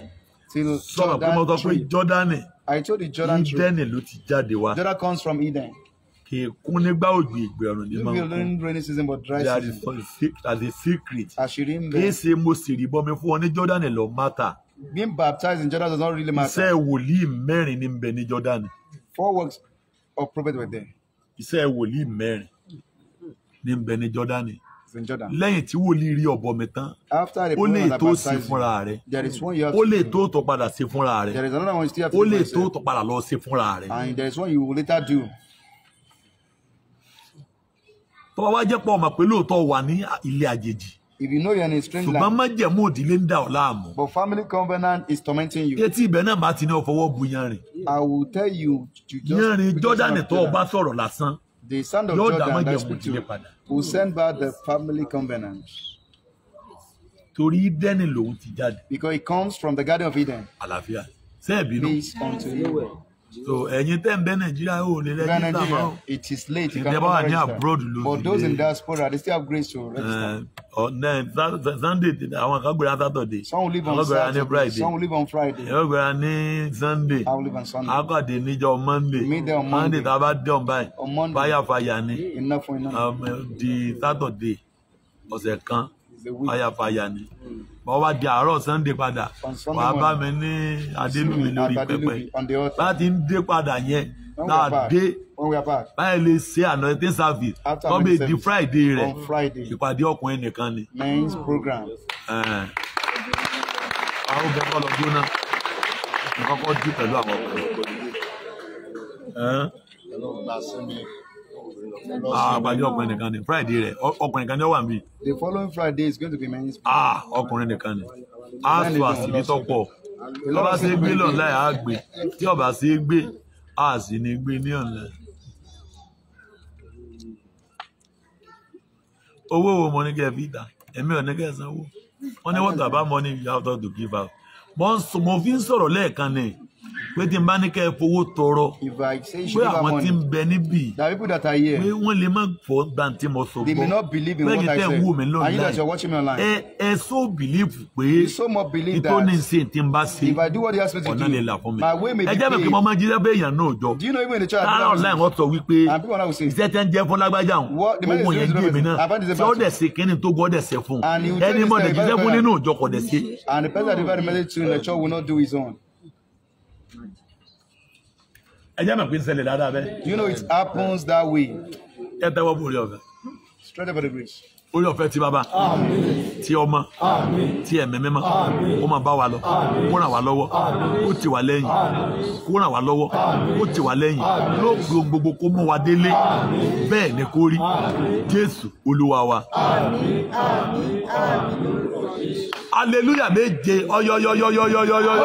sọ̀rọ̀ pé mo sọ Jordan pé jọ́dánì Jordan ídẹ́nì ló ti jáde wá. Jordan comes from Eden. kì í kún nígbà òjò ìgbẹ̀rùn ní máa ń kún. as a secret. Kì í ṣe mo sì rí bọ́mi fún ọ ní jọ́dánì lọ mátà Being baptized in Jordan does not really iṣẹ́ matter. wòlíì mẹ́rin ní bẹ ní jọ́dánì Four works of prophet were there. iṣẹ́ wòlíì mẹ́rin ní bẹ ní Jordan. Lẹ́yìn tí wòlíì rí ọ̀bọ mi tán ó lè tó sí fúnra rẹ̀. ó lè tó tó padà sí fúnra rẹ̀. Ó lè tó tó padà lọ sí fúnra rẹ̀. And there is one you will later do. tó bá wá jẹ́ pọ̀ ọmọ pé lóòótọ́ wà ní ilé àjèjì If you know you're in a strange ṣùgbọ́n land, májẹ̀mú òdìlé ń dà ọ́ láàmú. but family covenant is tormenting you, etí ibẹ̀ náà bá ti ní ọ̀fọwọ́ bu yanrìn. I will tell you to just yanrìn jọ́dánì tó o bá sọ̀rọ̀ lásán The son of Jordan that speak to will send back the family covenant torí dẹ́nì lòun ti jáde because it comes from the Garden of Eden. àlàáfíà sẹ́ẹ̀bínú Peace unto you. so ẹ̀yin tẹ́ ń bẹ́ nàìjíríà ò lè rẹ́jísítà mọ́ it is late. You can near register. But those in diaspora, they still have grace to register. Ọ̀nà sunday àwọn kan gbéra saturday. Some will live àwọn on gbéra ní Saturday, friday. Some will live on Friday. àwọn gbéra ní sunday. I will live on Sunday. akọ̀dé níjọ́ monday. Meet there on monday Monday. tá a bá on báyìí On Monday. fire fire ni um, di saturday ọ̀sẹ̀ kan fire ni. Wọ́n wá di àárọ̀ sunday padà On wàá bá mi ní adélùmí lórí pẹpẹ. Adelubi, on the altar. láti ń dé padà yẹn Are back, báyìí lè ṣe anointing service. Wọ́n anointing di friday rẹ̀. Ìpàdé ọkùnrin nìkan ni. men's program. Àwọn obìnrin kọ́ lọ jóná. Nǹkan kọ́ dí pẹ̀lú àwọn ọkùnrin. Ah, àpàdé ọkùnrin nìkan ni. Friday rẹ̀. Ọkùnrin nìkan ni ó wà. The following Friday is going to be men's Ah, ọkùnrin nìkan ni. a sọ àṣírí tó pọ̀. Tó bá ṣe gbé lọ́nà láì á gbé. Tí ọba ṣe gbé a sì ní gbé ní ọ̀nà. owó wo mo ní kẹ́ fi ta èmi ò ní kẹ́ sanwó wọ́n ní what about money you have to give out? Mo fi ń sọ̀rọ̀ lẹ́ẹ̀kan ni pé tí n bá ní kẹ́ ẹ fowó tọrọ pé àwọn tí ń bẹ níbí pé wọ́n lè má fọ́ gbàǹtí mo sọ gbọ́ not believe in bẹ́ẹ̀ what ni I tẹ́ ń wò mí lọ́nà you're watching me online. ẹ ẹ so bìlífù pé You so much believe ìtò ní ṣe tí n bá ṣe if I do what he asks me to ọ̀nà lè là fún do, mi ẹ be jẹ́ mi kí mo máa jíjẹ́ bẹ́ẹ̀ yàn náà jọ. Do you know even in the church, lára online wọ́n sọ wípé iṣẹ́ tẹ́ ń jẹ́ fún lágbájá òun is yẹn jẹ́ not- náà. tí ó dẹ̀ ṣe kíni tó gbọ́ dẹ̀ ṣe fún ẹni mọ̀ dẹ̀ jíjẹ́ fún nínú ìjọ kò dẹ̀ ṣe. And the person that delivered the message to in the church will not do his own. Ẹ jẹ́ mọ̀ pé ń ṣẹlẹ̀ dáadáa bẹ́ẹ̀ Do you know it happens that way? ẹ tẹ́wọ́ bó orí ọ̀fẹ́ Straight up for the grace. orí ọ̀fẹ́ ti bàbá ti ọmọ ti ẹ̀mí mímọ́ kó máa bá wa lọ kó ràn wá lọ́wọ́ kó tì wá lẹ́yìn kó ràn wá lọ́wọ́ kó tì wá lẹ́yìn lóògùn ohun gbogbo kó mú wa délé bẹ́ẹ̀ ni kó rí jésù olúwa wa. aleluya méje ọyọyọyọyọyọyọ.